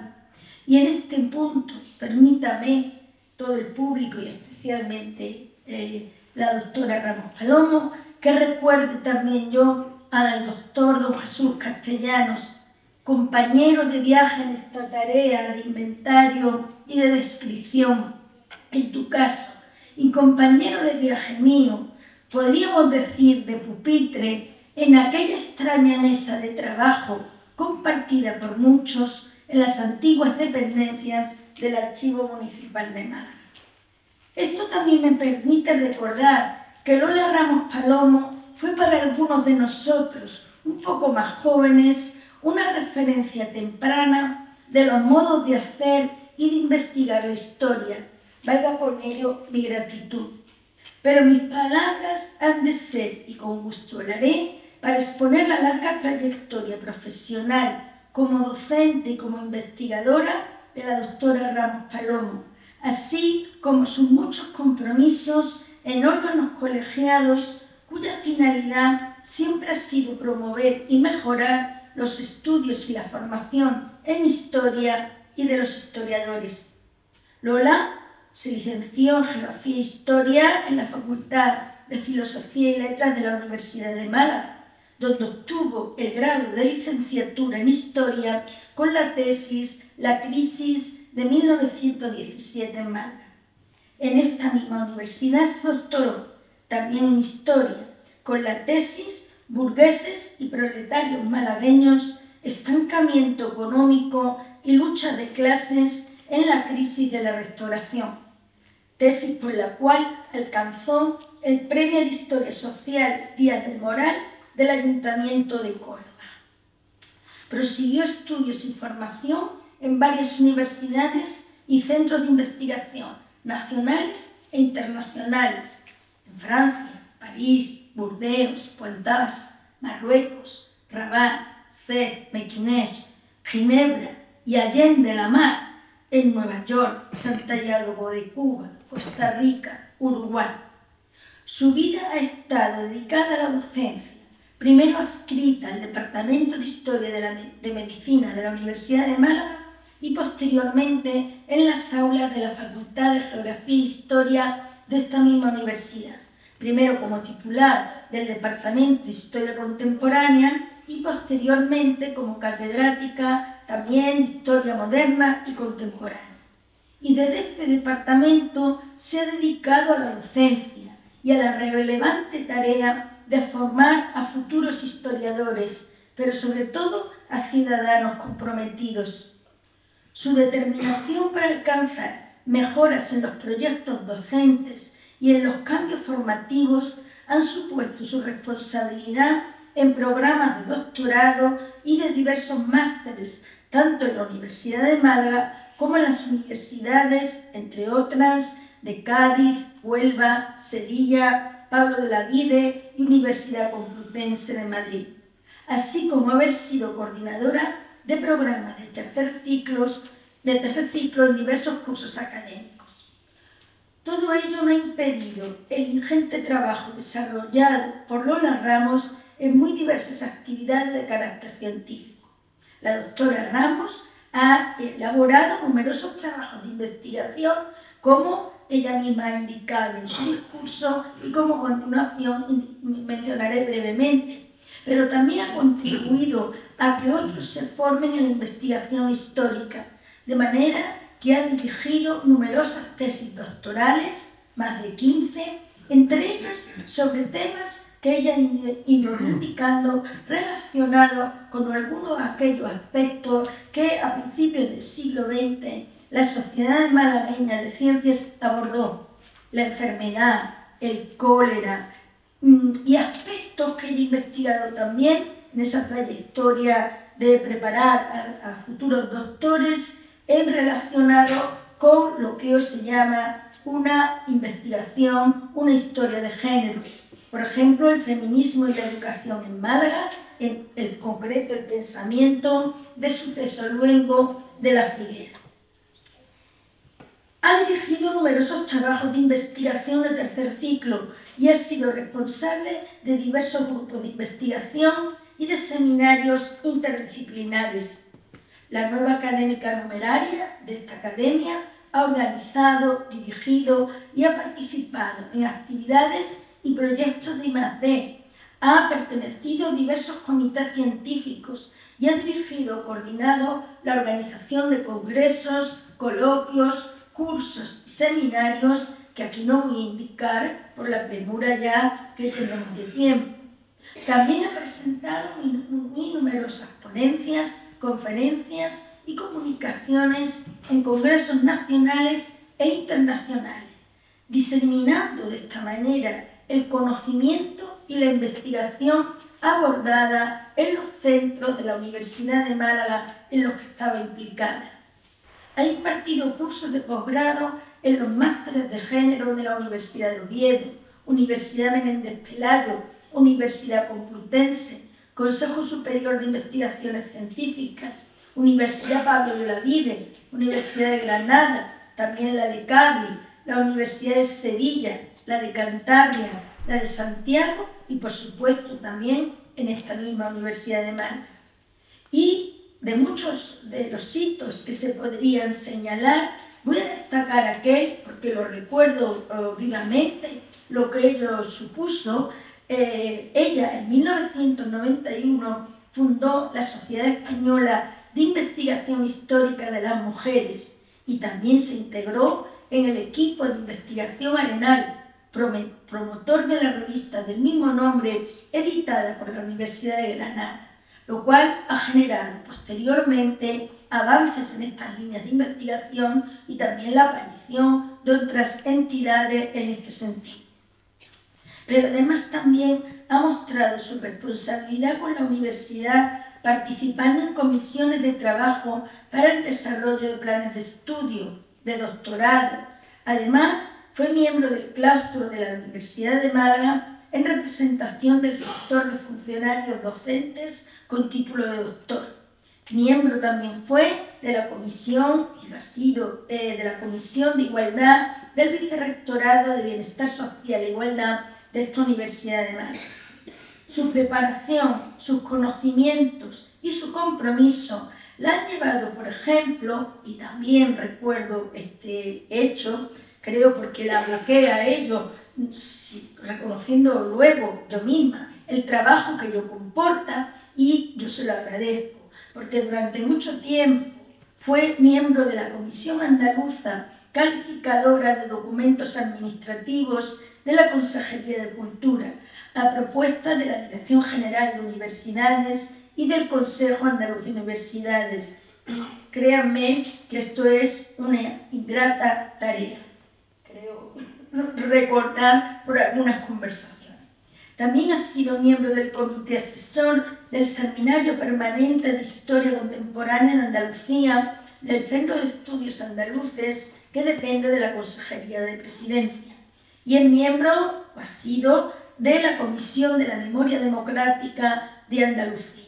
Y en este punto, permítame, todo el público y especialmente eh, la doctora Ramos Palomo, que recuerde también yo al doctor don Jesús Castellanos, compañero de viaje en esta tarea de inventario y de descripción, en tu caso, y compañero de viaje mío, podríamos decir de pupitre, en aquella extraña mesa de trabajo compartida por muchos en las antiguas dependencias del Archivo Municipal de Málaga. Esto también me permite recordar que Lola Ramos Palomo fue para algunos de nosotros, un poco más jóvenes, una referencia temprana de los modos de hacer y de investigar la historia. Valga por ello mi gratitud. Pero mis palabras han de ser, y con gusto lo haré, para exponer la larga trayectoria profesional como docente y como investigadora de la doctora Ramos Palomo, así como sus muchos compromisos en órganos colegiados cuya finalidad siempre ha sido promover y mejorar los estudios y la formación en historia y de los historiadores. Lola se licenció en Geografía e Historia en la Facultad de Filosofía y Letras de la Universidad de Málaga, donde obtuvo el grado de licenciatura en Historia con la tesis La crisis de 1917 en Málaga. En esta misma universidad se doctoró también en Historia con la tesis Burgueses y proletarios malagueños, estancamiento económico y lucha de clases en la crisis de la restauración, tesis por la cual alcanzó el Premio de Historia Social Díaz del Moral del Ayuntamiento de Córdoba. Prosiguió estudios y formación en varias universidades y centros de investigación nacionales e internacionales, en Francia, París, Burdeos, Pointás, Marruecos, Rabat, Fez, Mequinés, Ginebra y Allende la Mar, en Nueva York, Santiago de Cuba, Costa Rica, Uruguay. Su vida ha estado dedicada a la docencia, primero adscrita al Departamento de Historia de, de Medicina de la Universidad de Málaga y posteriormente en las aulas de la Facultad de Geografía e Historia de esta misma universidad, primero como titular del Departamento de Historia Contemporánea y posteriormente como catedrática también de Historia Moderna y Contemporánea. Y desde este departamento se ha dedicado a la docencia y a la relevante tarea de formar a futuros historiadores, pero sobre todo a ciudadanos comprometidos su determinación para alcanzar mejoras en los proyectos docentes y en los cambios formativos han supuesto su responsabilidad en programas de doctorado y de diversos másteres, tanto en la Universidad de Málaga como en las universidades, entre otras, de Cádiz, Huelva, Sevilla, Pablo de la Vide y Universidad Complutense de Madrid, así como haber sido coordinadora de programas de tercer, ciclos, de tercer ciclo en diversos cursos académicos. Todo ello no ha impedido el ingente trabajo desarrollado por Lola Ramos en muy diversas actividades de carácter científico. La doctora Ramos ha elaborado numerosos trabajos de investigación, como ella misma ha indicado en su discurso y como continuación mencionaré brevemente, pero también ha contribuido a que otros se formen en la investigación histórica, de manera que ha dirigido numerosas tesis doctorales, más de 15, entre ellas sobre temas que ella iba indicando relacionados con algunos de aquellos aspectos que a principios del siglo XX la Sociedad Malagueña de Ciencias abordó, la enfermedad, el cólera y aspectos que ha investigado también en esa trayectoria de preparar a, futuros doctores en relacionado con lo que hoy se llama una investigación, una historia de género. Por ejemplo, el feminismo y la educación en Málaga, en el concreto el pensamiento de suceso luego de la figuera. Ha dirigido numerosos trabajos de investigación de tercer ciclo y ha sido responsable de diversos grupos de investigación y de seminarios interdisciplinares. La nueva académica numeraria de esta academia ha organizado, dirigido y ha participado en actividades y proyectos de I+D. Ha pertenecido a diversos comités científicos y ha dirigido o coordinado la organización de congresos, coloquios, cursos y seminarios que aquí no voy a indicar por la premura ya que tenemos de tiempo. También ha presentado numerosas ponencias, conferencias y comunicaciones en congresos nacionales e internacionales, diseminando de esta manera el conocimiento y la investigación abordada en los centros de la Universidad de Málaga en los que estaba implicada. Ha impartido cursos de posgrado en los másteres de género de la Universidad de Oviedo, Universidad Menéndez Pelayo, Universidad Complutense, Consejo Superior de Investigaciones Científicas, Universidad Pablo de la Vide, Universidad de Granada, también la de Cádiz, la Universidad de Sevilla, la de Cantabria, la de Santiago y por supuesto también en esta misma Universidad de Málaga. Y de muchos de los hitos que se podrían señalar, voy a destacar aquel, porque lo recuerdo uh, vivamente, lo que ello supuso. Eh, ella en 1991 fundó la Sociedad Española de Investigación Histórica de las Mujeres y también se integró en el equipo de investigación Arenal, promotor de la revista del mismo nombre editada por la Universidad de Granada lo cual ha generado posteriormente avances en estas líneas de investigación y también la aparición de otras entidades en este sentido. Pero además también ha mostrado su responsabilidad con la universidad participando en comisiones de trabajo para el desarrollo de planes de estudio, de doctorado. Además, fue miembro del claustro de la Universidad de Málaga en representación del sector de funcionarios docentes con título de doctor. Miembro también fue de la Comisión, y lo ha sido, eh, de la Comisión de Igualdad del Vicerrectorado de Bienestar Social e Igualdad de esta Universidad de Málaga. Su preparación, sus conocimientos y su compromiso la han llevado, por ejemplo, y también recuerdo este hecho, creo porque la bloquea a ello reconociendo luego yo misma el trabajo que yo comporta y yo se lo agradezco, porque durante mucho tiempo fue miembro de la Comisión Andaluza calificadora de documentos administrativos de la Consejería de Cultura, a propuesta de la Dirección General de Universidades y del Consejo Andaluz de Universidades. Créanme que esto es una ingrata tarea. Creo recordar por algunas conversaciones. También ha sido miembro del comité asesor del Seminario Permanente de Historia Contemporánea de Andalucía del Centro de Estudios Andaluces que depende de la Consejería de Presidencia. Y es miembro, o ha sido, de la Comisión de la Memoria Democrática de Andalucía.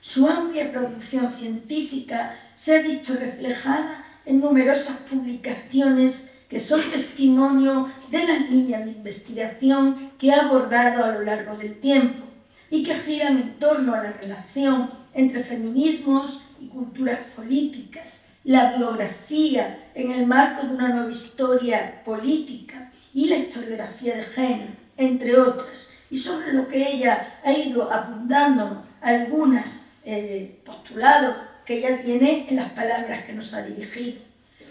Su amplia producción científica se ha visto reflejada en numerosas publicaciones que son testimonio de las líneas de investigación que ha abordado a lo largo del tiempo y que giran en torno a la relación entre feminismos y culturas políticas, la biografía en el marco de una nueva historia política y la historiografía de género, entre otras, y sobre lo que ella ha ido apuntando algunas eh, postulado que ella tiene en las palabras que nos ha dirigido.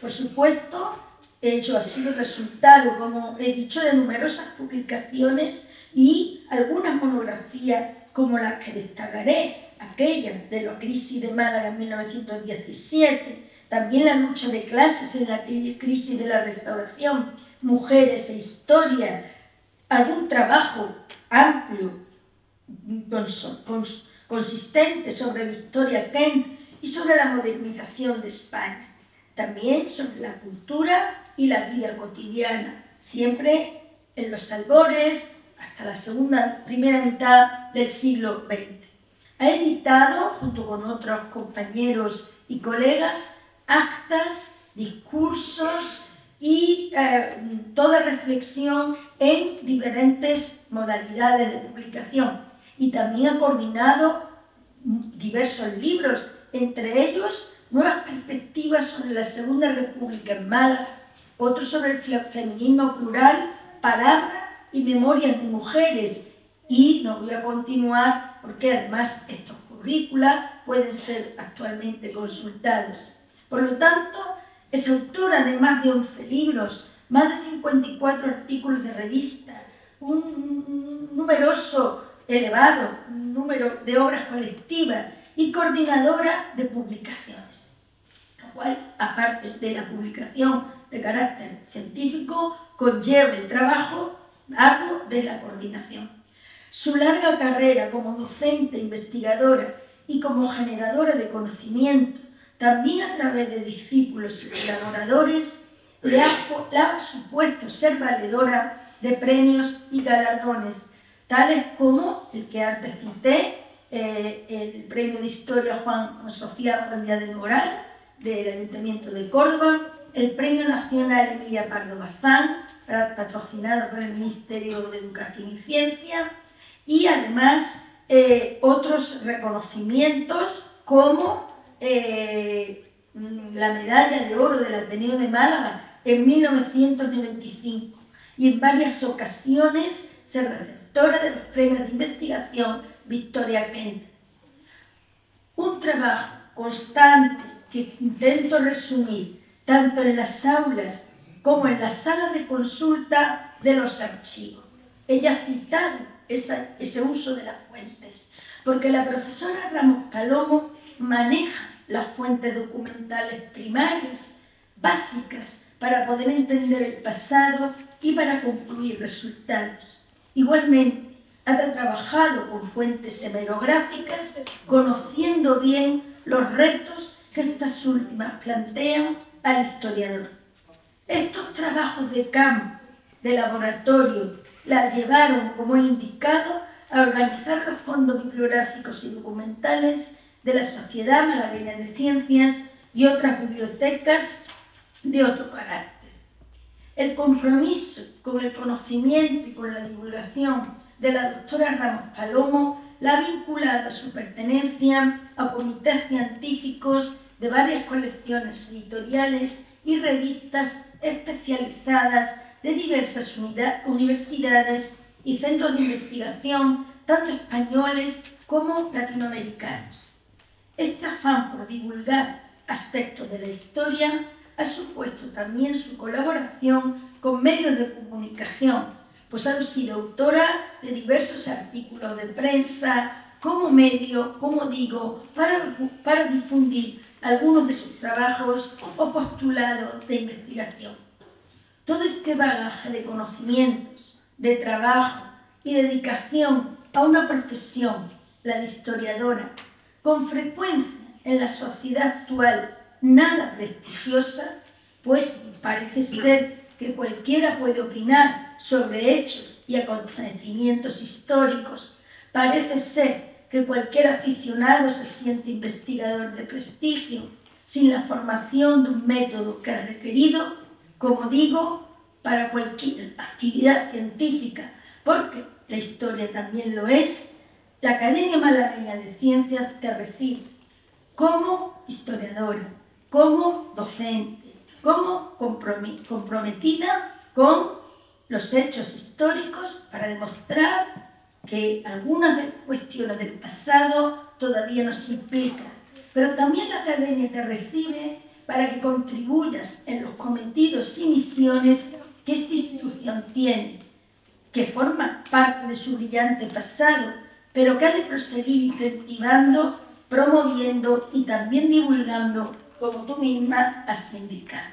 Por supuesto, hecho ha sido resultado, como he dicho, de numerosas publicaciones y algunas monografías como las que destacaré, aquella de la crisis de Málaga en 1917, también la lucha de clases en la crisis de la restauración, mujeres e historia, algún trabajo amplio con, con, consistente sobre Victoria Kent y sobre la modernización de España. También sobre la cultura y la vida cotidiana, siempre en los albores hasta la segunda, primera mitad del siglo XX. Ha editado, junto con otros compañeros y colegas, actas, discursos y eh, toda reflexión en diferentes modalidades de publicación y también ha coordinado diversos libros, entre ellos Nuevas perspectivas sobre la Segunda República en Málaga, otro sobre el feminismo plural, Palabra y Memorias de Mujeres. Y no voy a continuar porque además estos currículas pueden ser actualmente consultados. Por lo tanto, es autora de más de 11 libros, más de 54 artículos de revista, un numeroso elevado número de obras colectivas y coordinadora de publicaciones, lo cual, aparte de la publicación de carácter científico, conlleva el trabajo largo de la coordinación. Su larga carrera como docente, investigadora y como generadora de conocimiento, también a través de discípulos y colaboradores, le ha, le ha supuesto ser valedora de premios y galardones tales como el que antes cité, eh, el Premio de Historia Juan Sofía Juan del Moral del Ayuntamiento de Córdoba, el Premio Nacional Emilia Pardo Bazán, patrocinado por el Ministerio de Educación y Ciencia, y además eh, otros reconocimientos como eh, la Medalla de Oro del Ateneo de Málaga en 1995 y en varias ocasiones se de los premios de investigación Victoria Kent. Un trabajo constante que intento resumir tanto en las aulas como en las salas de consulta de los archivos. Ella ha citado ese uso de las fuentes, porque la profesora Ramos Calomo maneja las fuentes documentales primarias, básicas, para poder entender el pasado y para concluir resultados. Igualmente, ha trabajado con fuentes hemerográficas, conociendo bien los retos que estas últimas plantean al historiador. Estos trabajos de campo, de laboratorio, la llevaron, como he indicado, a organizar los fondos bibliográficos y documentales de la Sociedad Malagueña de Ciencias y otras bibliotecas de otro carácter. El compromiso con el conocimiento y con la divulgación de la doctora Ramos Palomo la ha vinculado a su pertenencia a comités científicos de varias colecciones editoriales y revistas especializadas de diversas universidades y centros de investigación, tanto españoles como latinoamericanos. Este afán por divulgar aspectos de la historia ha supuesto también su colaboración con medios de comunicación, pues ha sido autora de diversos artículos de prensa como medio, como digo, para, para difundir algunos de sus trabajos o postulados de investigación. Todo este bagaje de conocimientos, de trabajo y dedicación a una profesión, la de historiadora, con frecuencia en la sociedad actual nada prestigiosa, pues parece ser que cualquiera puede opinar sobre hechos y acontecimientos históricos, parece ser que cualquier aficionado se siente investigador de prestigio, sin la formación de un método que ha requerido, como digo, para cualquier actividad científica, porque la historia también lo es, la Academia Malagueña de Ciencias te recibe como historiadora, como docente, como comprometida con los hechos históricos para demostrar que algunas cuestiones del pasado todavía nos implican. Pero también la Academia te recibe para que contribuyas en los cometidos y misiones que esta institución tiene, que forma parte de su brillante pasado, pero que ha de proseguir incentivando, promoviendo y también divulgando, como tú misma has indicado.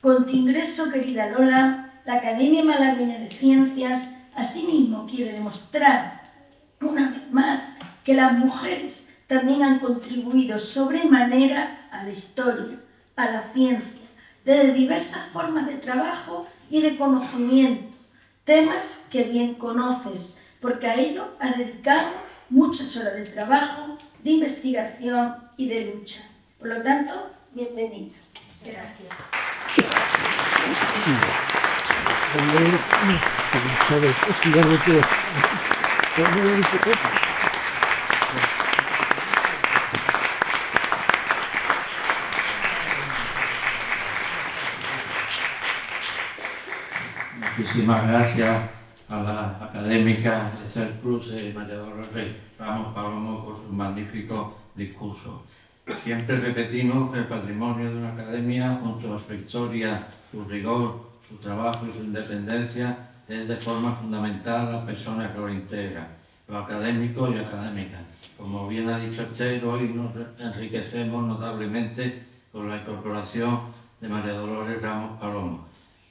Con tu ingreso, querida Lola, la Academia Malagueña de Ciencias asimismo quiere demostrar una vez más que las mujeres también han contribuido sobremanera a la historia, a la ciencia, desde diversas formas de trabajo y de conocimiento, temas que bien conoces, porque a ello has dedicado muchas horas de trabajo, de investigación y de lucha. Por lo tanto, bienvenida. Gracias. Muchísimas gracias a la académica Esther Cruz y María Dolores Ramos Palomo por su magnífico discurso. Siempre repetimos que el patrimonio de una academia, junto a su historia, su rigor, su trabajo y su independencia, es de forma fundamental la persona que lo integra, los académicos y académicas. Como bien ha dicho Esther, hoy nos enriquecemos notablemente con la incorporación de María Dolores Ramos Palomo.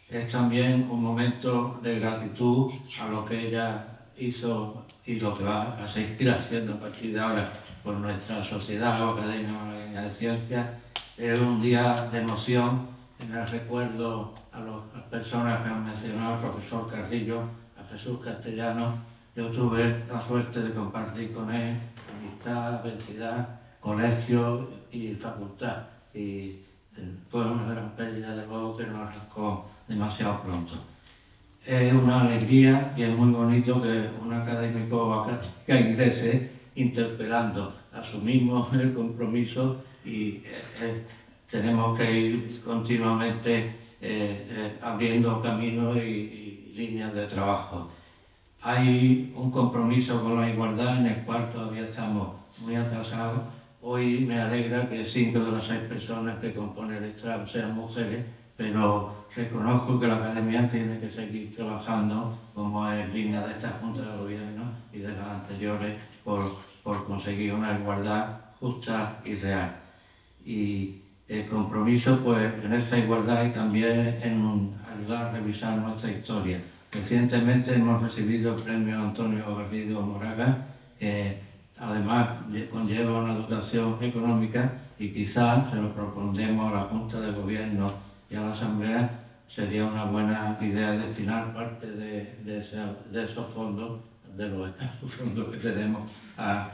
Es también un momento de gratitud a lo que ella hizo y lo que va a seguir haciendo a partir de ahora por nuestra sociedad o Academia de Ciencias. Es un día de emoción en el recuerdo a, las personas que han mencionado, al profesor Carrillo, a Jesús Castellano. Yo tuve la suerte de compartir con él amistad, felicidad, colegio y facultad. Y eh, fue una gran pérdida de luego que nos arrancó demasiado pronto. Es una alegría y es muy bonito que un académico que ingrese interpelando. Asumimos el compromiso y eh, eh, tenemos que ir continuamente eh, abriendo caminos y, líneas de trabajo. Hay un compromiso con la igualdad en el cual todavía estamos muy atrasados. Hoy me alegra que cinco de las seis personas que componen el STRAP sean mujeres, pero reconozco que la Academia tiene que seguir trabajando como es línea de esta Junta de Gobierno y de las anteriores por por conseguir una igualdad justa y real. Y el compromiso pues, en esta igualdad y también en ayudar a revisar nuestra historia. Recientemente hemos recibido el premio Antonio Garrido Moraga, que además conlleva una dotación económica y quizás se lo propondremos a la Junta de Gobierno y a la Asamblea, sería una buena idea destinar parte de, de, esos fondos, de los fondos que tenemos, a,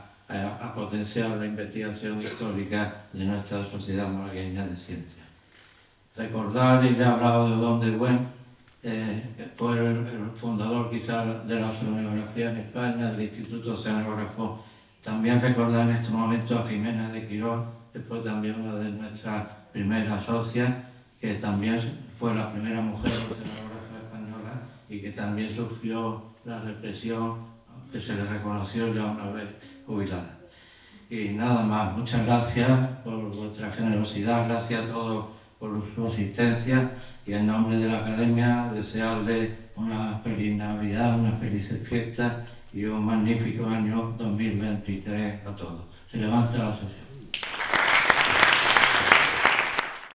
potenciar la investigación histórica de nuestra sociedad malagueña de ciencia. Recordar, y ya he hablado de Don de Buen, eh, fue el, fundador quizás de la oceanografía en España, del Instituto Oceanógrafo. También recordar en este momento a Jimena de Quirón, que fue también una de nuestras primeras socias, que también fue la primera mujer oceanógrafa española y que también sufrió la represión que se le reconoció ya una vez jubilada. Y nada más, muchas gracias por vuestra generosidad, gracias a todos por su asistencia y en nombre de la Academia desearles una feliz Navidad, una feliz fiesta y un magnífico año 2023 a todos. Se levanta la sesión.